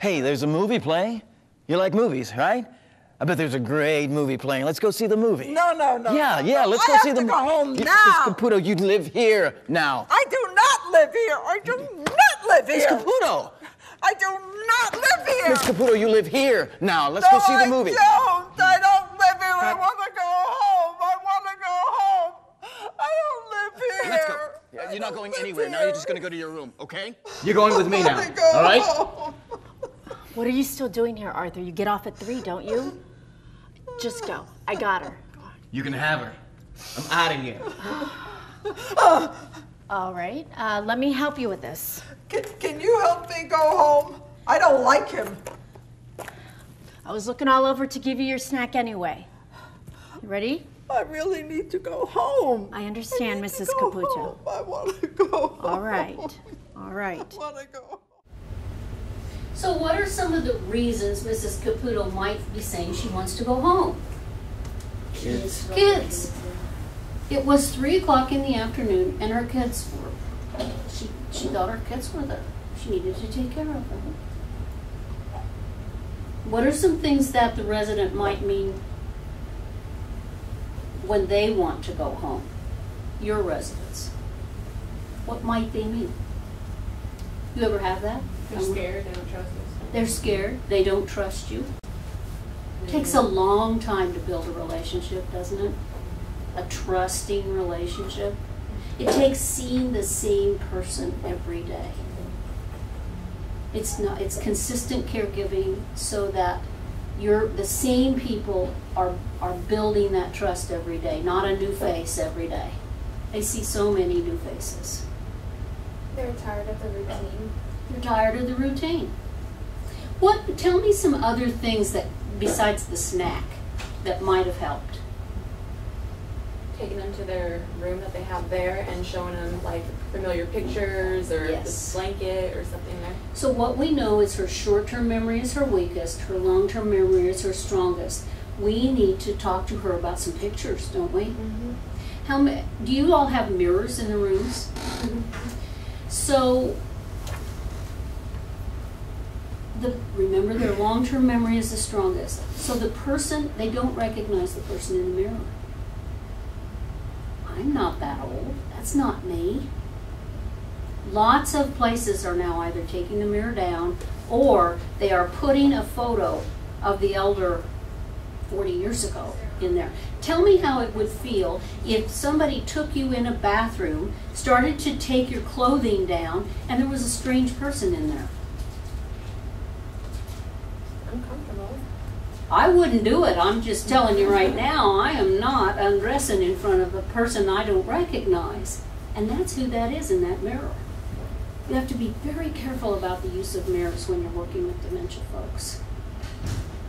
Hey, there's a movie playing. You like movies, right? I bet there's a great movie playing. Let's go see the movie. No, no, no. Yeah, no, yeah, let's I go have see to the go home You- now. Miss Caputo, you live here now. I do not live here. I do not live here. Miss here. Caputo! I do not live here. Miss Caputo, you live here now. Let's no, go see the I movie. don't. I don't live here. I want to go home. I want to go home. I don't live here. Let's go. Yeah, You're not going anywhere. Now you're just gonna go to your room, okay? You're going with me now. All right? home. What are you still doing here, Arthur? You get off at three, don't you? Just go. I got her. You can have her. I'm out of here. All right. Uh, let me help you with this. Can, can you help me go home? I don't like him. I was looking all over to give you your snack anyway. You ready? I really need to go home. I understand, need to Mrs. go Caputo. home. I want to go home. All right. All right. I want to go So, what are some of the reasons Mrs. Caputo might be saying she wants to go home? Kids. Kids. It was three o'clock in the afternoon, and her kids were. She she thought her kids were there. She needed to take care of them. What are some things that the resident might mean when they want to go home? Your residents. What might they mean? You ever have that? They're scared, they don't trust us. They're scared. They don't trust you. Takes a long time to build a relationship, doesn't it? A trusting relationship. It takes seeing the same person every day. It's not it's consistent caregiving so that you're the same people are are building that trust every day, not a new face every day. They see so many new faces. They're tired of the routine. You're tired of the routine. What? Tell me some other things that, besides the snack, that might have helped. taking them to their room that they have there and showing them like familiar pictures or Yes. this blanket or something there. So what we know is her short-term memory is her weakest, her long-term memory is her strongest. We need to talk to her about some pictures, don't we? Mm-hmm. How ma- do you all have mirrors in the rooms? Mm-hmm. So the remember their long-term memory is the strongest. So the person they don't recognize the person in the mirror. I'm not that old. That's not me. Lots of places are now either taking the mirror down or they are putting a photo of the elder 40 years ago in there. Tell me how it would feel if somebody took you in a bathroom, started to take your clothing down, and there was a strange person in there. I wouldn't do it. I'm just telling you right now, I am not undressing in front of a person I don't recognize. And that's who that is in that mirror. You have to be very careful about the use of mirrors when you're working with dementia folks.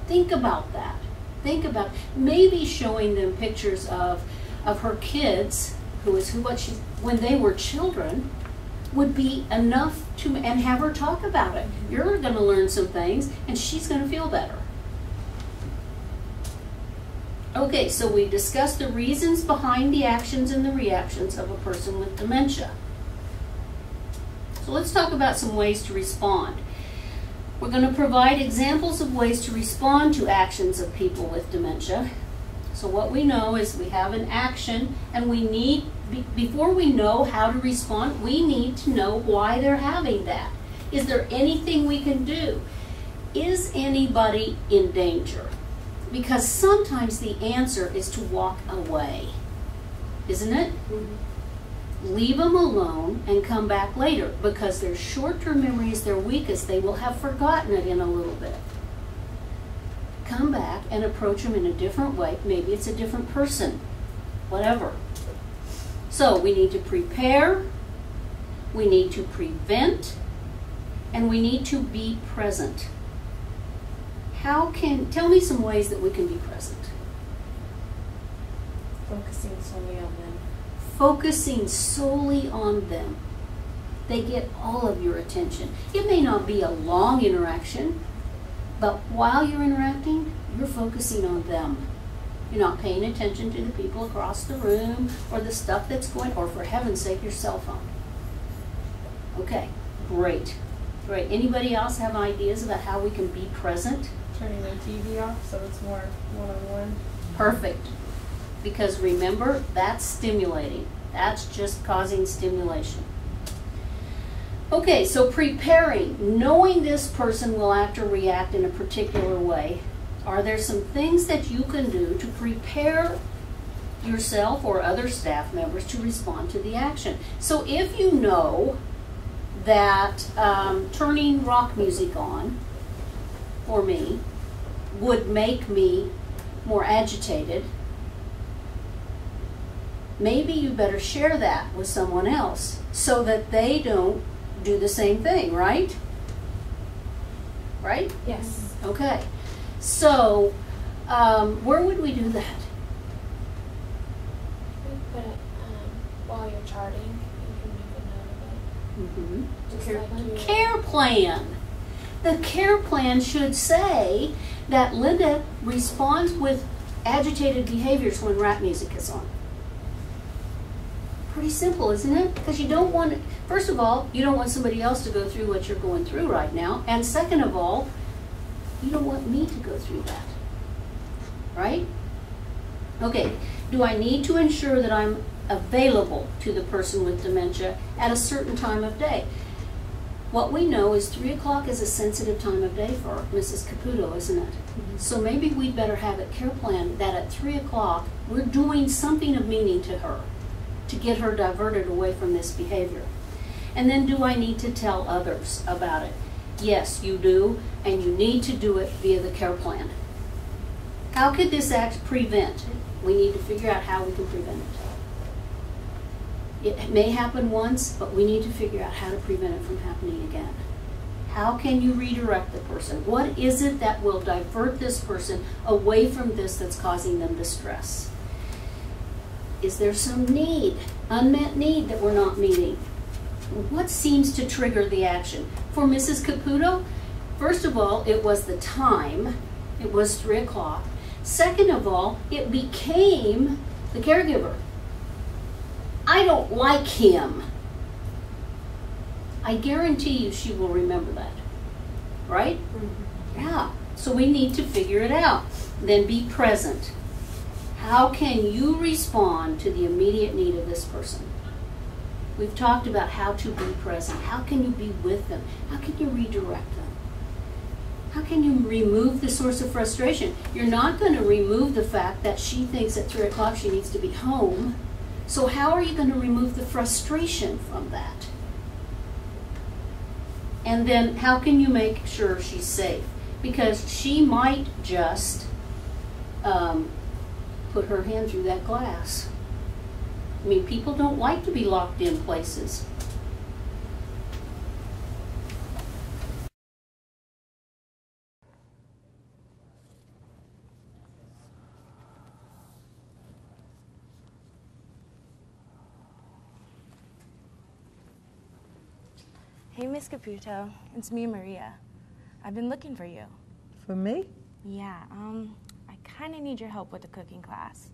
Think about that. Think about maybe showing them pictures of of her kids, who is who what she when they were children, would be enough to and have her talk about it. You're going to learn some things, and she's going to feel better. Okay, so we discussed the reasons behind the actions and the reactions of a person with dementia. So let's talk about some ways to respond. We're going to provide examples of ways to respond to actions of people with dementia. So what we know is we have an action and we need, before we know how to respond, we need to know why they're having that. Is there anything we can do? Is anybody in danger? Because sometimes the answer is to walk away, isn't it? Mm-hmm. Leave them alone and come back later because their short term memory is their weakest. They will have forgotten it in a little bit. Come back and approach them in a different way. Maybe it's a different person, whatever. So we need to prepare, we need to prevent, and we need to be present how can, tell me some ways that we can be present. Focusing solely on them. Focusing solely on them. They get all of your attention. It may not be a long interaction, but while you're interacting, you're focusing on them. You're not paying attention to the people across the room or the stuff that's going, or for heaven's sake, your cell phone. Okay, great. Great. Anybody else have ideas about how we can be present? Turning the TV off so it's more one on one. Perfect. Because remember, that's stimulating. That's just causing stimulation. Okay, so preparing, knowing this person will act or react in a particular way, are there some things that you can do to prepare yourself or other staff members to respond to the action? So if you know that um, turning rock music on for me would make me more agitated, maybe you better share that with someone else so that they don't do the same thing, right? Right? Yes. Okay. So, um, where would we do that? We put it um, while you're charting. You can make a note of it. Mm-hmm. Care, like care plan. The care plan should say that Linda responds with agitated behaviors when rap music is on. Pretty simple, isn't it? Because you don't want, first of all, you don't want somebody else to go through what you're going through right now. And second of all, you don't want me to go through that. Right? Okay, do I need to ensure that I'm available to the person with dementia at a certain time of day? What we know is 3 o'clock is a sensitive time of day for Mrs. Caputo, isn't it? Mm-hmm. So maybe we'd better have a care plan that at 3 o'clock we're doing something of meaning to her to get her diverted away from this behavior. And then do I need to tell others about it? Yes, you do, and you need to do it via the care plan. How could this act prevent? We need to figure out how we can prevent it. It may happen once, but we need to figure out how to prevent it from happening again. How can you redirect the person? What is it that will divert this person away from this that's causing them distress? Is there some need, unmet need that we're not meeting? What seems to trigger the action? For Mrs. Caputo, first of all, it was the time. It was 3 o'clock. Second of all, it became the caregiver. I don't like him. I guarantee you she will remember that. Right? Mm-hmm. Yeah. So we need to figure it out. Then be present. How can you respond to the immediate need of this person? We've talked about how to be present. How can you be with them? How can you redirect them? How can you remove the source of frustration? You're not going to remove the fact that she thinks at 3 o'clock she needs to be home. So, how are you going to remove the frustration from that? And then, how can you make sure she's safe? Because she might just um, put her hand through that glass. I mean, people don't like to be locked in places. Hey, Miss Caputo. It's me, Maria. I've been looking for you. For me? Yeah, um, I kind of need your help with the cooking class.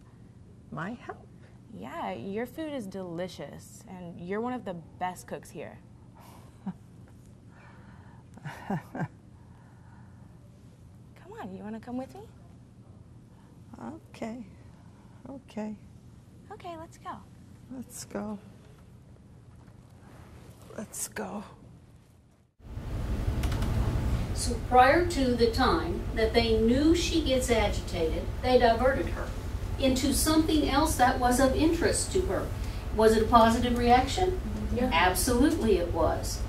My help? Yeah, your food is delicious, and you're one of the best cooks here. Come on, you want to come with me? Okay. Okay. Okay, let's go. Let's go. Let's go. So prior to the time that they knew she gets agitated, they diverted her into something else that was of interest to her. Was it a positive reaction? Yeah. Absolutely it was.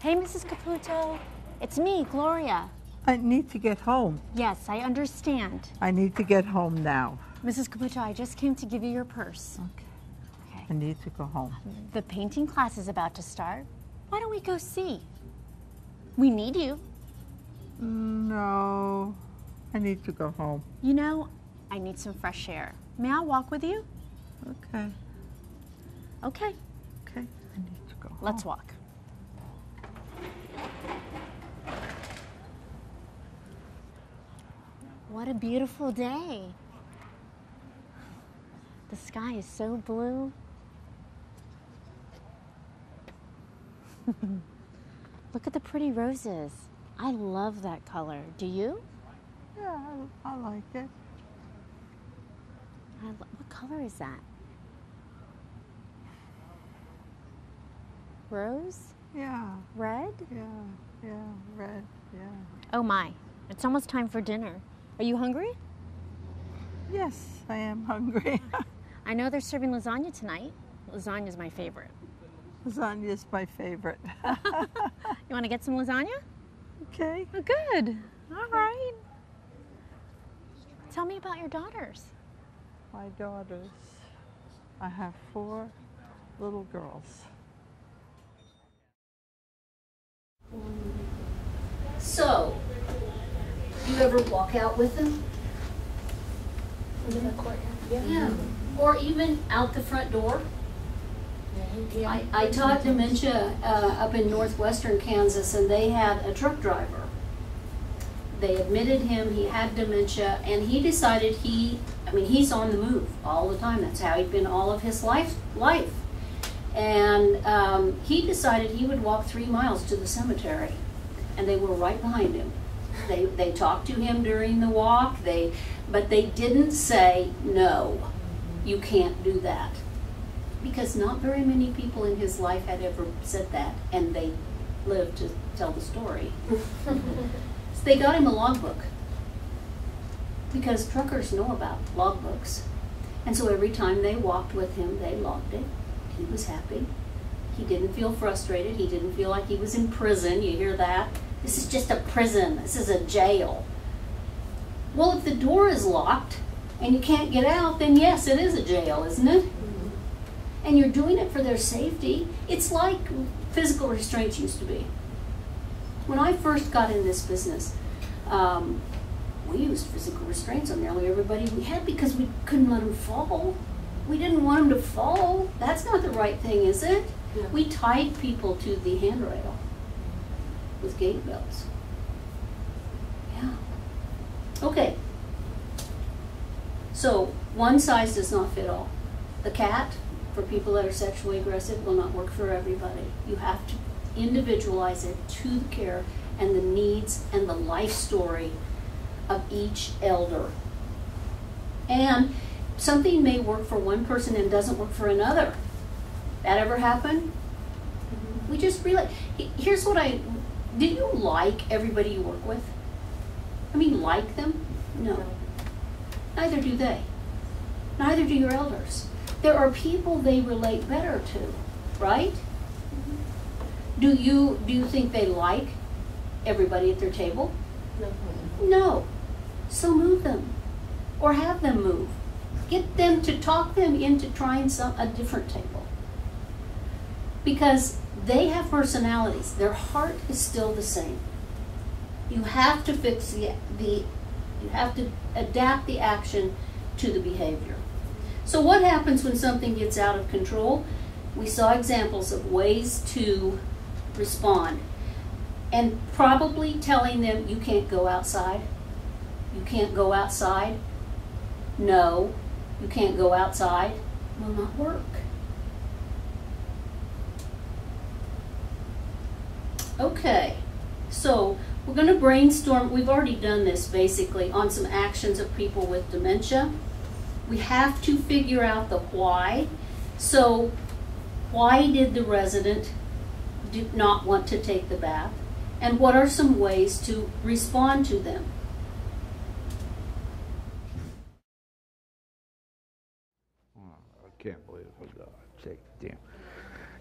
Hey, Mrs. Caputo. It's me, Gloria. I need to get home. Yes, I understand. I need to get home now. Mrs. Caputo, I just came to give you your purse. Okay. I need to go home. The painting class is about to start. Why don't we go see? We need you. No, I need to go home. You know, I need some fresh air. May I walk with you? Okay. Okay. Okay. I need to go. Let's walk. What a beautiful day. The sky is so blue. Look at the pretty roses. I love that color. Do you? Yeah, I, I like it. I lo- what color is that? Rose? Yeah. Red? Yeah, yeah, red, yeah. Oh my, it's almost time for dinner. Are you hungry? Yes, I am hungry. I know they're serving lasagna tonight. Lasagna is my favorite. Lasagna is my favorite. You want to get some lasagna? Okay. Oh, good. All right. Tell me about your daughters. My daughters. I have four little girls. So, you ever walk out with them? In the courtyard. Yeah. Or even out the front door? Yeah. I, I taught dementia uh, up in northwestern Kansas, and they had a truck driver. They admitted him, he had dementia, and he decided he, I mean, he's on the move all the time. That's how he'd been all of his life. life. And um, he decided he would walk three miles to the cemetery, and they were right behind him. They, they talked to him during the walk, they, but they didn't say, no, you can't do that because not very many people in his life had ever said that, and they lived to tell the story. so they got him a logbook because truckers know about logbooks. And so every time they walked with him, they logged it. He was happy. He didn't feel frustrated. He didn't feel like he was in prison. You hear that? This is just a prison. This is a jail. Well, if the door is locked and you can't get out, then yes, it is a jail, isn't it? and you're doing it for their safety. It's like physical restraints used to be. When I first got in this business, um, we used physical restraints on nearly everybody we had because we couldn't let them fall. We didn't want them to fall. That's not the right thing, is it? We tied people to the handrail with gait belts. Yeah. Okay. So, one size does not fit all. The cat, for people that are sexually aggressive, will not work for everybody. You have to individualize it to the care and the needs and the life story of each elder. And something may work for one person and doesn't work for another. That ever happen? Mm-hmm. We just realize. Here's what I. Do you like everybody you work with? I mean, like them? No. Neither do they. Neither do your elders. There are people they relate better to, right? Mm-hmm. Do you do you think they like everybody at their table? No. No. So move them, or have them move. Get them to talk them into trying some a different table. Because they have personalities. Their heart is still the same. You have to fix the, the you have to adapt the action to the behavior. So what happens when something gets out of control? We saw examples of ways to respond. And probably telling them you can't go outside. You can't go outside. No, you can't go outside will not work. Okay, so we're going to brainstorm. We've already done this basically on some actions of people with dementia. We have to figure out the why. So, why did the resident do not want to take the bath? And what are some ways to respond to them? I can't believe it. For God's sake, damn.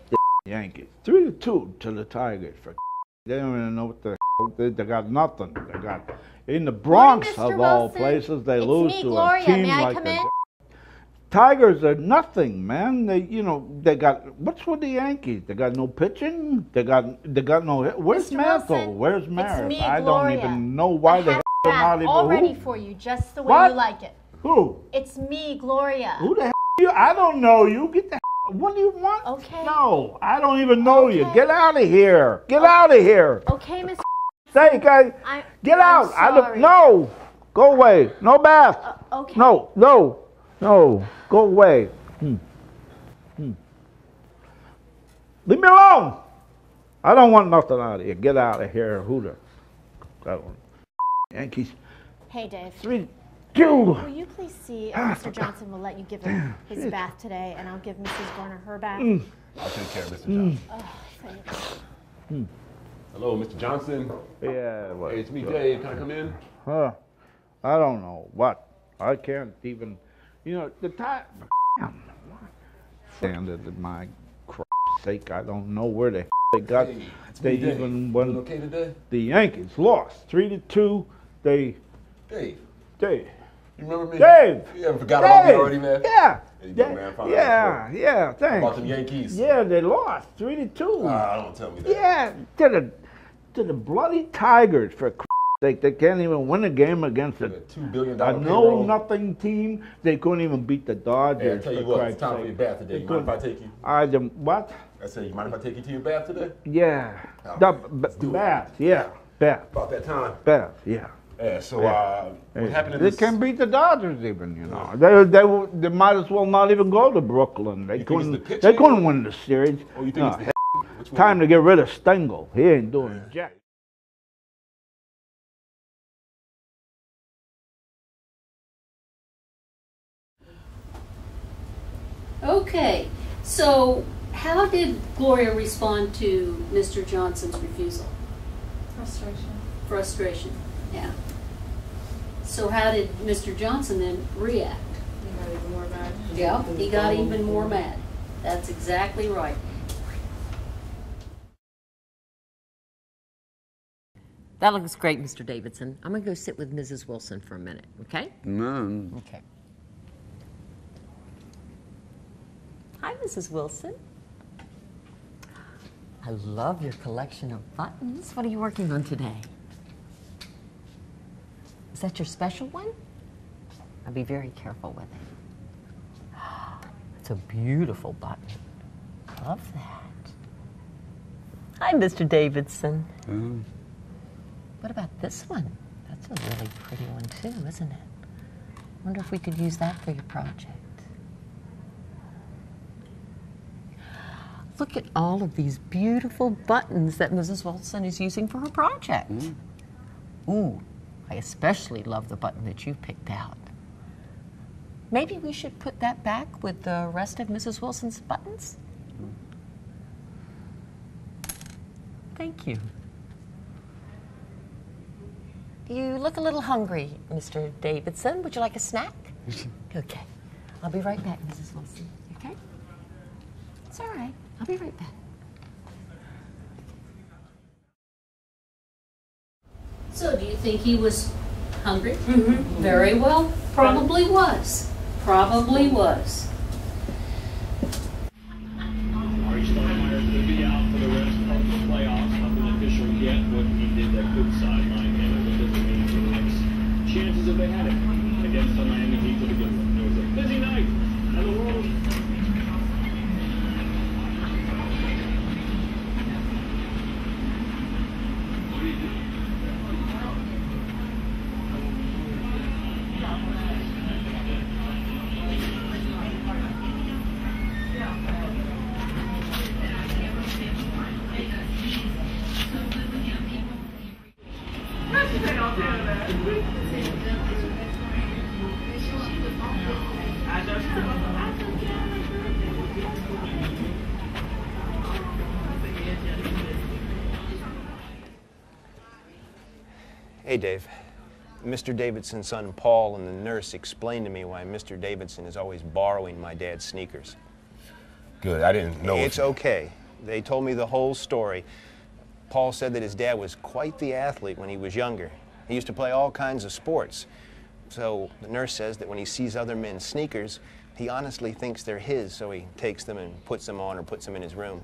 The Yankees. Three to two to the Tigers. For they don't even know what the they, they got nothing. They got in the Bronx of all places. They It's lose me, to Gloria. a team May I like come the in? Tigers are nothing, man. They, you know, they got what's with the Yankees? They got no pitching. They got, they got no. hit. Where's Mr. Mantle? Wilson, Where's it's Maris? me, I don't even know why I the have they're not even. all ready who? for you, just the way What? you like it. Who? It's me, Gloria. Who the hell are you? I don't know you. Get the. What do you want? Okay. No, I don't even know you. Get out of here. Get out of here. Okay, Miss. Say, guy, I, get I'm out. I don't. sorry. No. Go away. No bath. okay. No. No. No. Go away. Hmm. Hmm. Leave me alone. I don't want nothing out of here. Get out of here, Hooter. I don't. Yankees. Hey, Dave. Three, two. Will you please see if Ah, Mr. Johnson will let you give him his shit. bath today, and I'll give Mrs. Garner her bath? Mm. I'll take care of Mr. Mm. Johnson. Oh, thank you. Hmm. Hello, Mr. Johnson. Yeah. What, Hey, it's me, Dave. Can I come in? Huh? I don't know what. I can't even. You know the time. Standard my crap sake, I don't know where the they got. Hey, they me, Dave. even You won. okay? The Yankees lost three to two. They. Dave. Dave. You remember me? Dave. You haven't forgot about me already, man? Yeah. There you go, Yeah, man. Fine. yeah, yeah, thanks. about them Yankees? Yeah, they lost three to two. Ah, don't tell me that. Yeah, to the to the bloody Tigers for sake. They can't even win a game against a, two billion dollar no nothing team. They couldn't even beat the Hey, I Dodgers. tell you what, Christ's it's time for your bath today. They You mind if I take you? I dem- what? I said, you mind if I take you to your bath today? Yeah. Oh, the let's b- do bath. Yeah. Bath. About that time. Bath. Yeah. Yeah, so Yeah. uh, what Hey, happened in they this? can beat the Dodgers even, you know. They, they w- they might as well not even go to Brooklyn. They You think it's the couldn't pitching? they couldn't win the series. Oh, you think No, it's the hell, Which one? time to get rid of Stengel. He ain't doing jack. Okay, so how did Gloria respond to Mr. Johnson's refusal? Frustration. Frustration, yeah. So how did Mr. Johnson then react? You got even more mad. Yeah, he got even more mad. That's exactly right. That looks great, Mr. Davidson. I'm going to go sit with Mrs. Wilson for a minute, okay? No. Okay. Hi, Mrs. Wilson. I love your collection of buttons. What are you working on today? Is that your special one? I'll be very careful with it. It's a beautiful button. Love that. Hi, Mr. Davidson. Hmm. What about this one? That's a really pretty one too, isn't it? Wonder if we could use that for your project. Look at all of these beautiful buttons that Mrs. Wilson is using for her project. Hmm. Ooh, I especially love the button that you picked out. Maybe we should put that back with the rest of Mrs. Wilson's buttons? Thank you. You look a little hungry, Mr. Davidson. Would you like a snack? Okay. I'll be right back, Mrs. Wilson. Okay? It's all right. I'll be right back. So do you think he was hungry? Mm-hmm. Very well. Probably was. Probably was. Amar'e Stoudemire could be out for the rest of the playoffs. Nothing official yet, but he did that good sideline Texans if they had it against the Miami Heat with a good one. It was a busy night, and the world Hey, Dave. Mr. Davidson's son Paul and the nurse explained to me why Mr. Davidson is always borrowing my dad's sneakers. Good. I didn't know. It's okay. They told me the whole story. Paul said that his dad was quite the athlete when he was younger. He used to play all kinds of sports. So the nurse says that when he sees other men's sneakers, he honestly thinks they're his, so he takes them and puts them on or puts them in his room.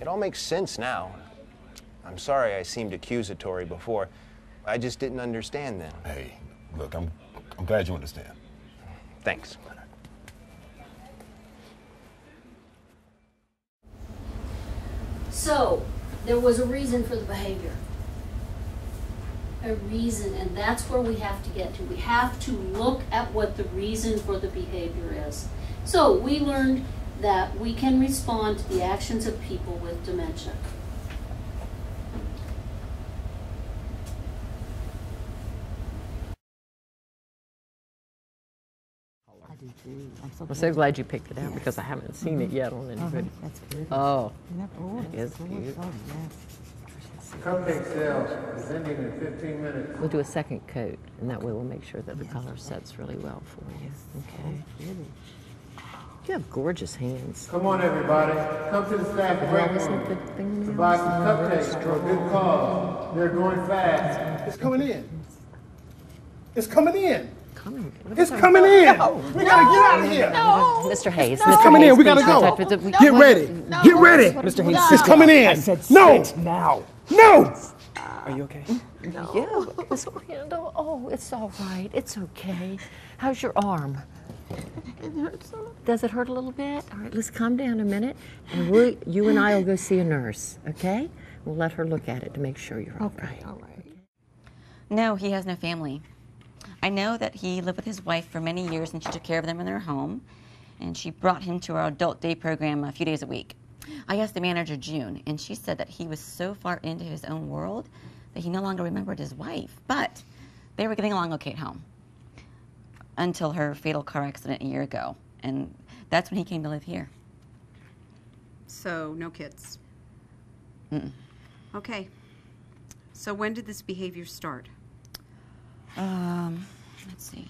It all makes sense now. I'm sorry I seemed accusatory before. I just didn't understand then. Hey, look, I'm I'm glad you understand. Thanks. So, there was a reason for the behavior. A reason, and that's where we have to get to. We have to look at what the reason for the behavior is. So, we learned that we can respond to the actions of people with dementia. I'm so glad you picked it out because I haven't seen it yet on anybody. That's good. Oh, Oh, that is cute. Cupcake sales is ending in 15 minutes. We'll do a second coat, and that way we'll make sure that the color sets really well for you. Okay. You have gorgeous hands. Come on, everybody. Come to the staff break room to buy some cupcakes for a good cause. They're going fast. It's coming in. It's coming in. Coming. It's coming in. We gotta get out of here. Mr. Haynes. It's Mr. coming in. Haynes, We gotta go. contact with the- Get ready. Get ready. Mr. Haynes, It's coming in. I said No. sit now. No. Are you okay? Yeah, Miss Orlando. Oh, it's all right. It's okay. How's your arm? It hurts. a little. Does it hurt a little bit? All right, let's calm down a minute, and we, you and I will go see a nurse. Okay? We'll let her look at it to make sure you're all right. All right. No, he has no family. I know that he lived with his wife for many years and she took care of them in their home. And she brought him to our adult day program a few days a week. I asked the manager, June, and she said that he was so far into his own world that he no longer remembered his wife. But they were getting along okay at home until her fatal car accident a year ago. And that's when he came to live here. So, no kids. Mm. Okay. So, when did this behavior start? Um, let's see.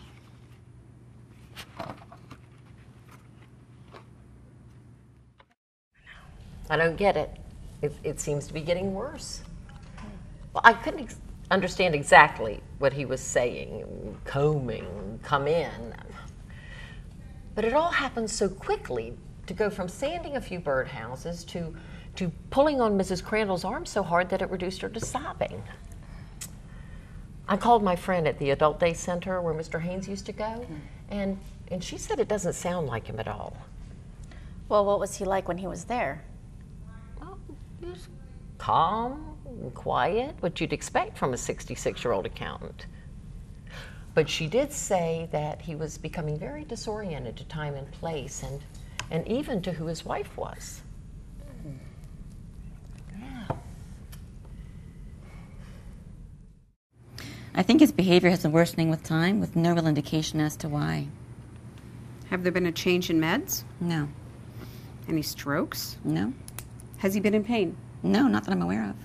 I don't get it. It, it seems to be getting worse. Well, I couldn't ex- understand exactly what he was saying, combing, come in. But it all happened so quickly to go from sanding a few birdhouses to, to pulling on Mrs. Crandall's arm so hard that it reduced her to sobbing. I called my friend at the Adult Day Center where Mr. Haynes used to go, hmm. and, and she said it doesn't sound like him at all. Well, what was he like when he was there? Well, he was calm, and quiet, what you'd expect from a 66 year old accountant. But she did say that he was becoming very disoriented to time and place and, and even to who his wife was. I think his behavior has been worsening with time with no real indication as to why. Have there been a change in meds? No. Any strokes? No. Has he been in pain? No, not that I'm aware of.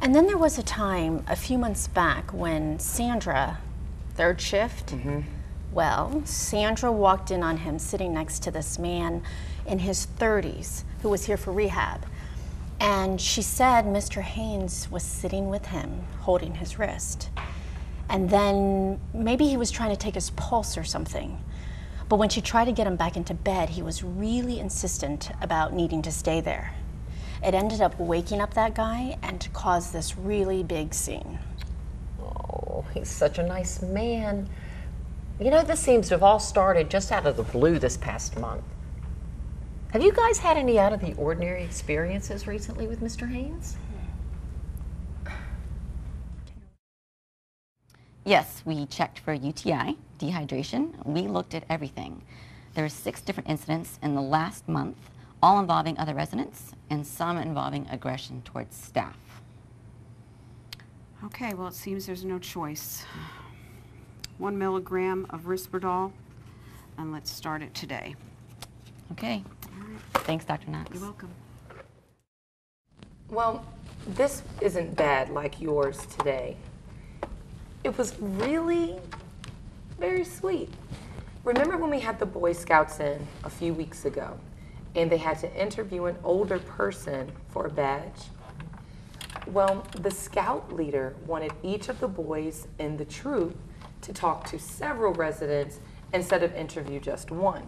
And then there was a time a few months back when Sandra, third shift, mm-hmm. well, Sandra walked in on him sitting next to this man in his 30s who was here for rehab. And she said Mr. Haynes was sitting with him, holding his wrist. And then maybe he was trying to take his pulse or something. But when she tried to get him back into bed, he was really insistent about needing to stay there. It ended up waking up that guy and caused this really big scene. Oh, he's such a nice man. You know, this seems to have all started just out of the blue this past month. Have you guys had any out of the ordinary experiences recently with Mr. Haynes? Yes, we checked for UTI, dehydration. We looked at everything. There were six different incidents in the last month, all involving other residents and some involving aggression towards staff. Okay, well, it seems there's no choice. One milligram of Risperdal, and let's start it today. Okay. Thanks, Dr. Knox. You're welcome. Well, this isn't bad like yours today. It was really very sweet. Remember when we had the Boy Scouts in a few weeks ago and they had to interview an older person for a badge? Well, the scout leader wanted each of the boys in the troop to talk to several residents instead of interview just one.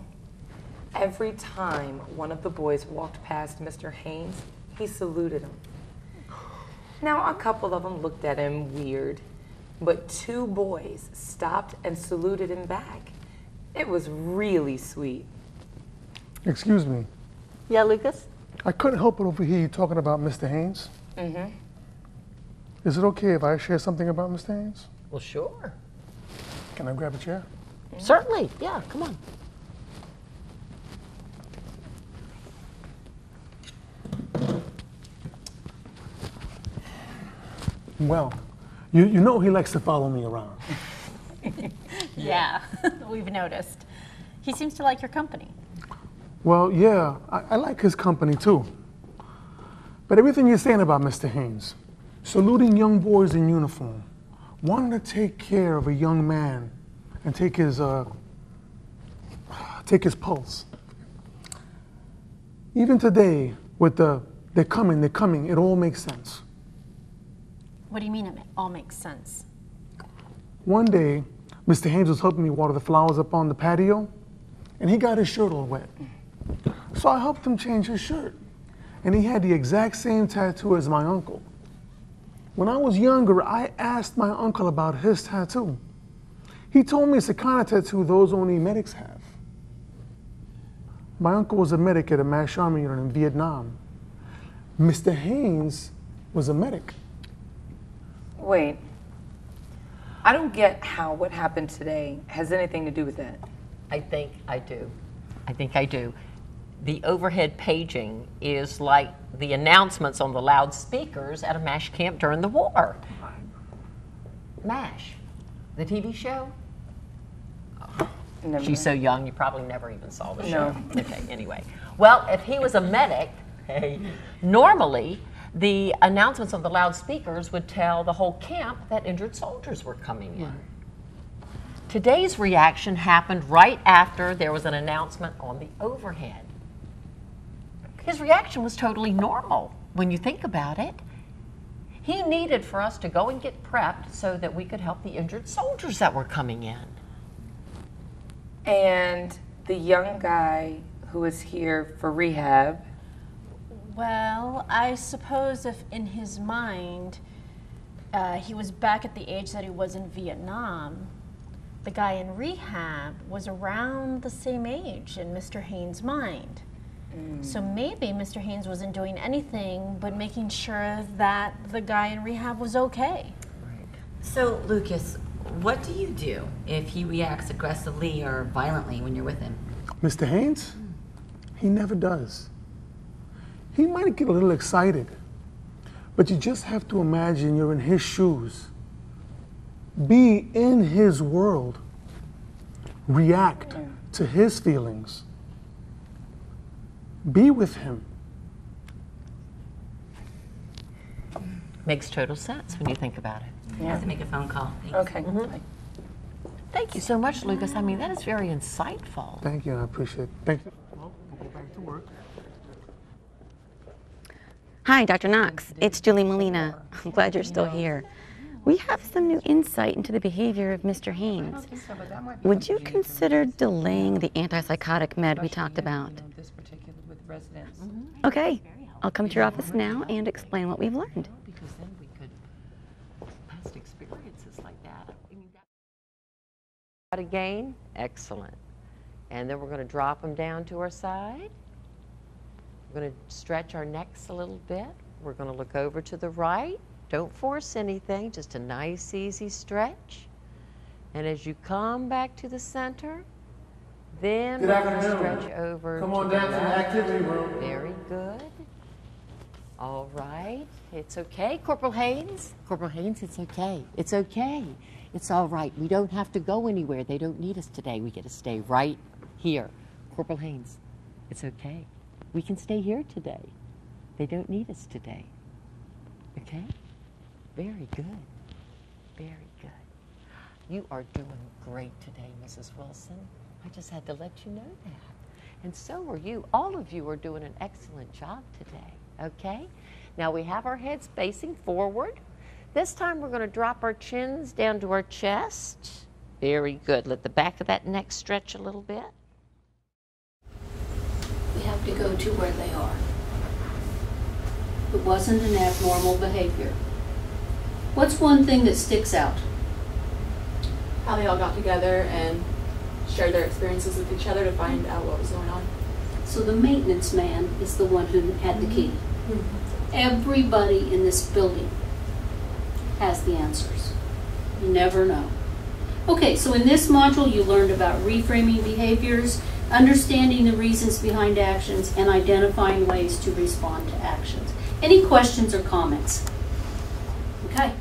Every time one of the boys walked past Mr. Haynes, he saluted him. Now, a couple of them looked at him weird, but two boys stopped and saluted him back. It was really sweet. Excuse me. Yeah, Lucas? I couldn't help but overhear you talking about Mr. Haynes. Mm-hmm. Is it okay if I share something about Mr. Haynes? Well, sure. Can I grab a chair? Certainly, yeah, come on. Well, you, you know he likes to follow me around. Yeah, we've noticed. He seems to like your company. Well, yeah, I, I like his company too. But everything you're saying about Mr. Haynes, saluting young boys in uniform, wanting to take care of a young man and take his, uh, take his pulse. Even today, with the, they're coming, they're coming, it all makes sense. What do you mean it all makes sense? One day, Mr. Haynes was helping me water the flowers up on the patio, and he got his shirt all wet. So I helped him change his shirt, and he had the exact same tattoo as my uncle. When I was younger, I asked my uncle about his tattoo. He told me it's the kind of tattoo those only medics have. My uncle was a medic at a MASH army unit in Vietnam. Mr. Haynes was a medic. Wait. I don't get how what happened today has anything to do with that. I think I do. I think I do. The overhead paging is like the announcements on the loudspeakers at a MASH camp during the war. MASH, the TV show? Never She's so young, you probably never even saw the show. No. show. Okay, anyway. Well, if he was a medic, hey, normally the announcements on the loudspeakers would tell the whole camp that injured soldiers were coming in. Today's reaction happened right after there was an announcement on the overhead. His reaction was totally normal when you think about it. He needed for us to go and get prepped so that we could help the injured soldiers that were coming in. And the young guy who was here for rehab, Well, I suppose if in his mind uh, he was back at the age that he was in Vietnam, the guy in rehab was around the same age in Mr. Haynes' mind. So maybe Mr. Haynes wasn't doing anything but making sure that the guy in rehab was okay. So, Lucas, what do you do if he reacts aggressively or violently when you're with him? Mr. Haynes, he never does. He might get a little excited, but you just have to imagine you're in his shoes. Be in his world. React to his feelings. Be with him. Makes total sense when you think about it. I have to make a phone call. Thanks. Okay. Mhm. Thank you so much, Lucas. I mean, that is very insightful. Thank you, I appreciate it. Thank you. Well, we'll go back to work. Hi, Dr. Knox. It's Julie Molina. I'm glad you're still here. We have some new insight into the behavior of Mr. Haynes. Would you consider delaying the antipsychotic med we talked about? This particular with residents. Okay, I'll come to your office now and explain what we've learned. Because then we could, past experiences like that. I mean, that again, excellent. And then we're going to drop them down to our side. We're going to stretch our necks a little bit. We're going to look over to the right. Don't force anything, just a nice, easy stretch. And as you come back to the center, then Good we're going to stretch over Come to on the down to the left. activity room. Very good. All right. It's okay, Corporal Haynes. Corporal Haynes, it's okay. It's okay. It's all right. We don't have to go anywhere. They don't need us today. We get to stay right here. Corporal Haynes, it's okay. We can stay here today. They don't need us today. Okay? Very good. Very good. You are doing great today, Mrs. Wilson. I just had to let you know that. And so are you. All of you are doing an excellent job today. Okay? Now we have our heads facing forward. This time we're going to drop our chins down to our chest. Very good. Let the back of that neck stretch a little bit. We have to go to where they are. It wasn't an abnormal behavior. What's one thing that sticks out? How they all got together and shared their experiences with each other to find mm-hmm. out what was going on. So the maintenance man is the one who had the key. Mm-hmm. Everybody in this building has the answers. You never know. Okay, so in this module, you learned about reframing behaviors, understanding the reasons behind actions, and identifying ways to respond to actions. Any questions or comments? Okay.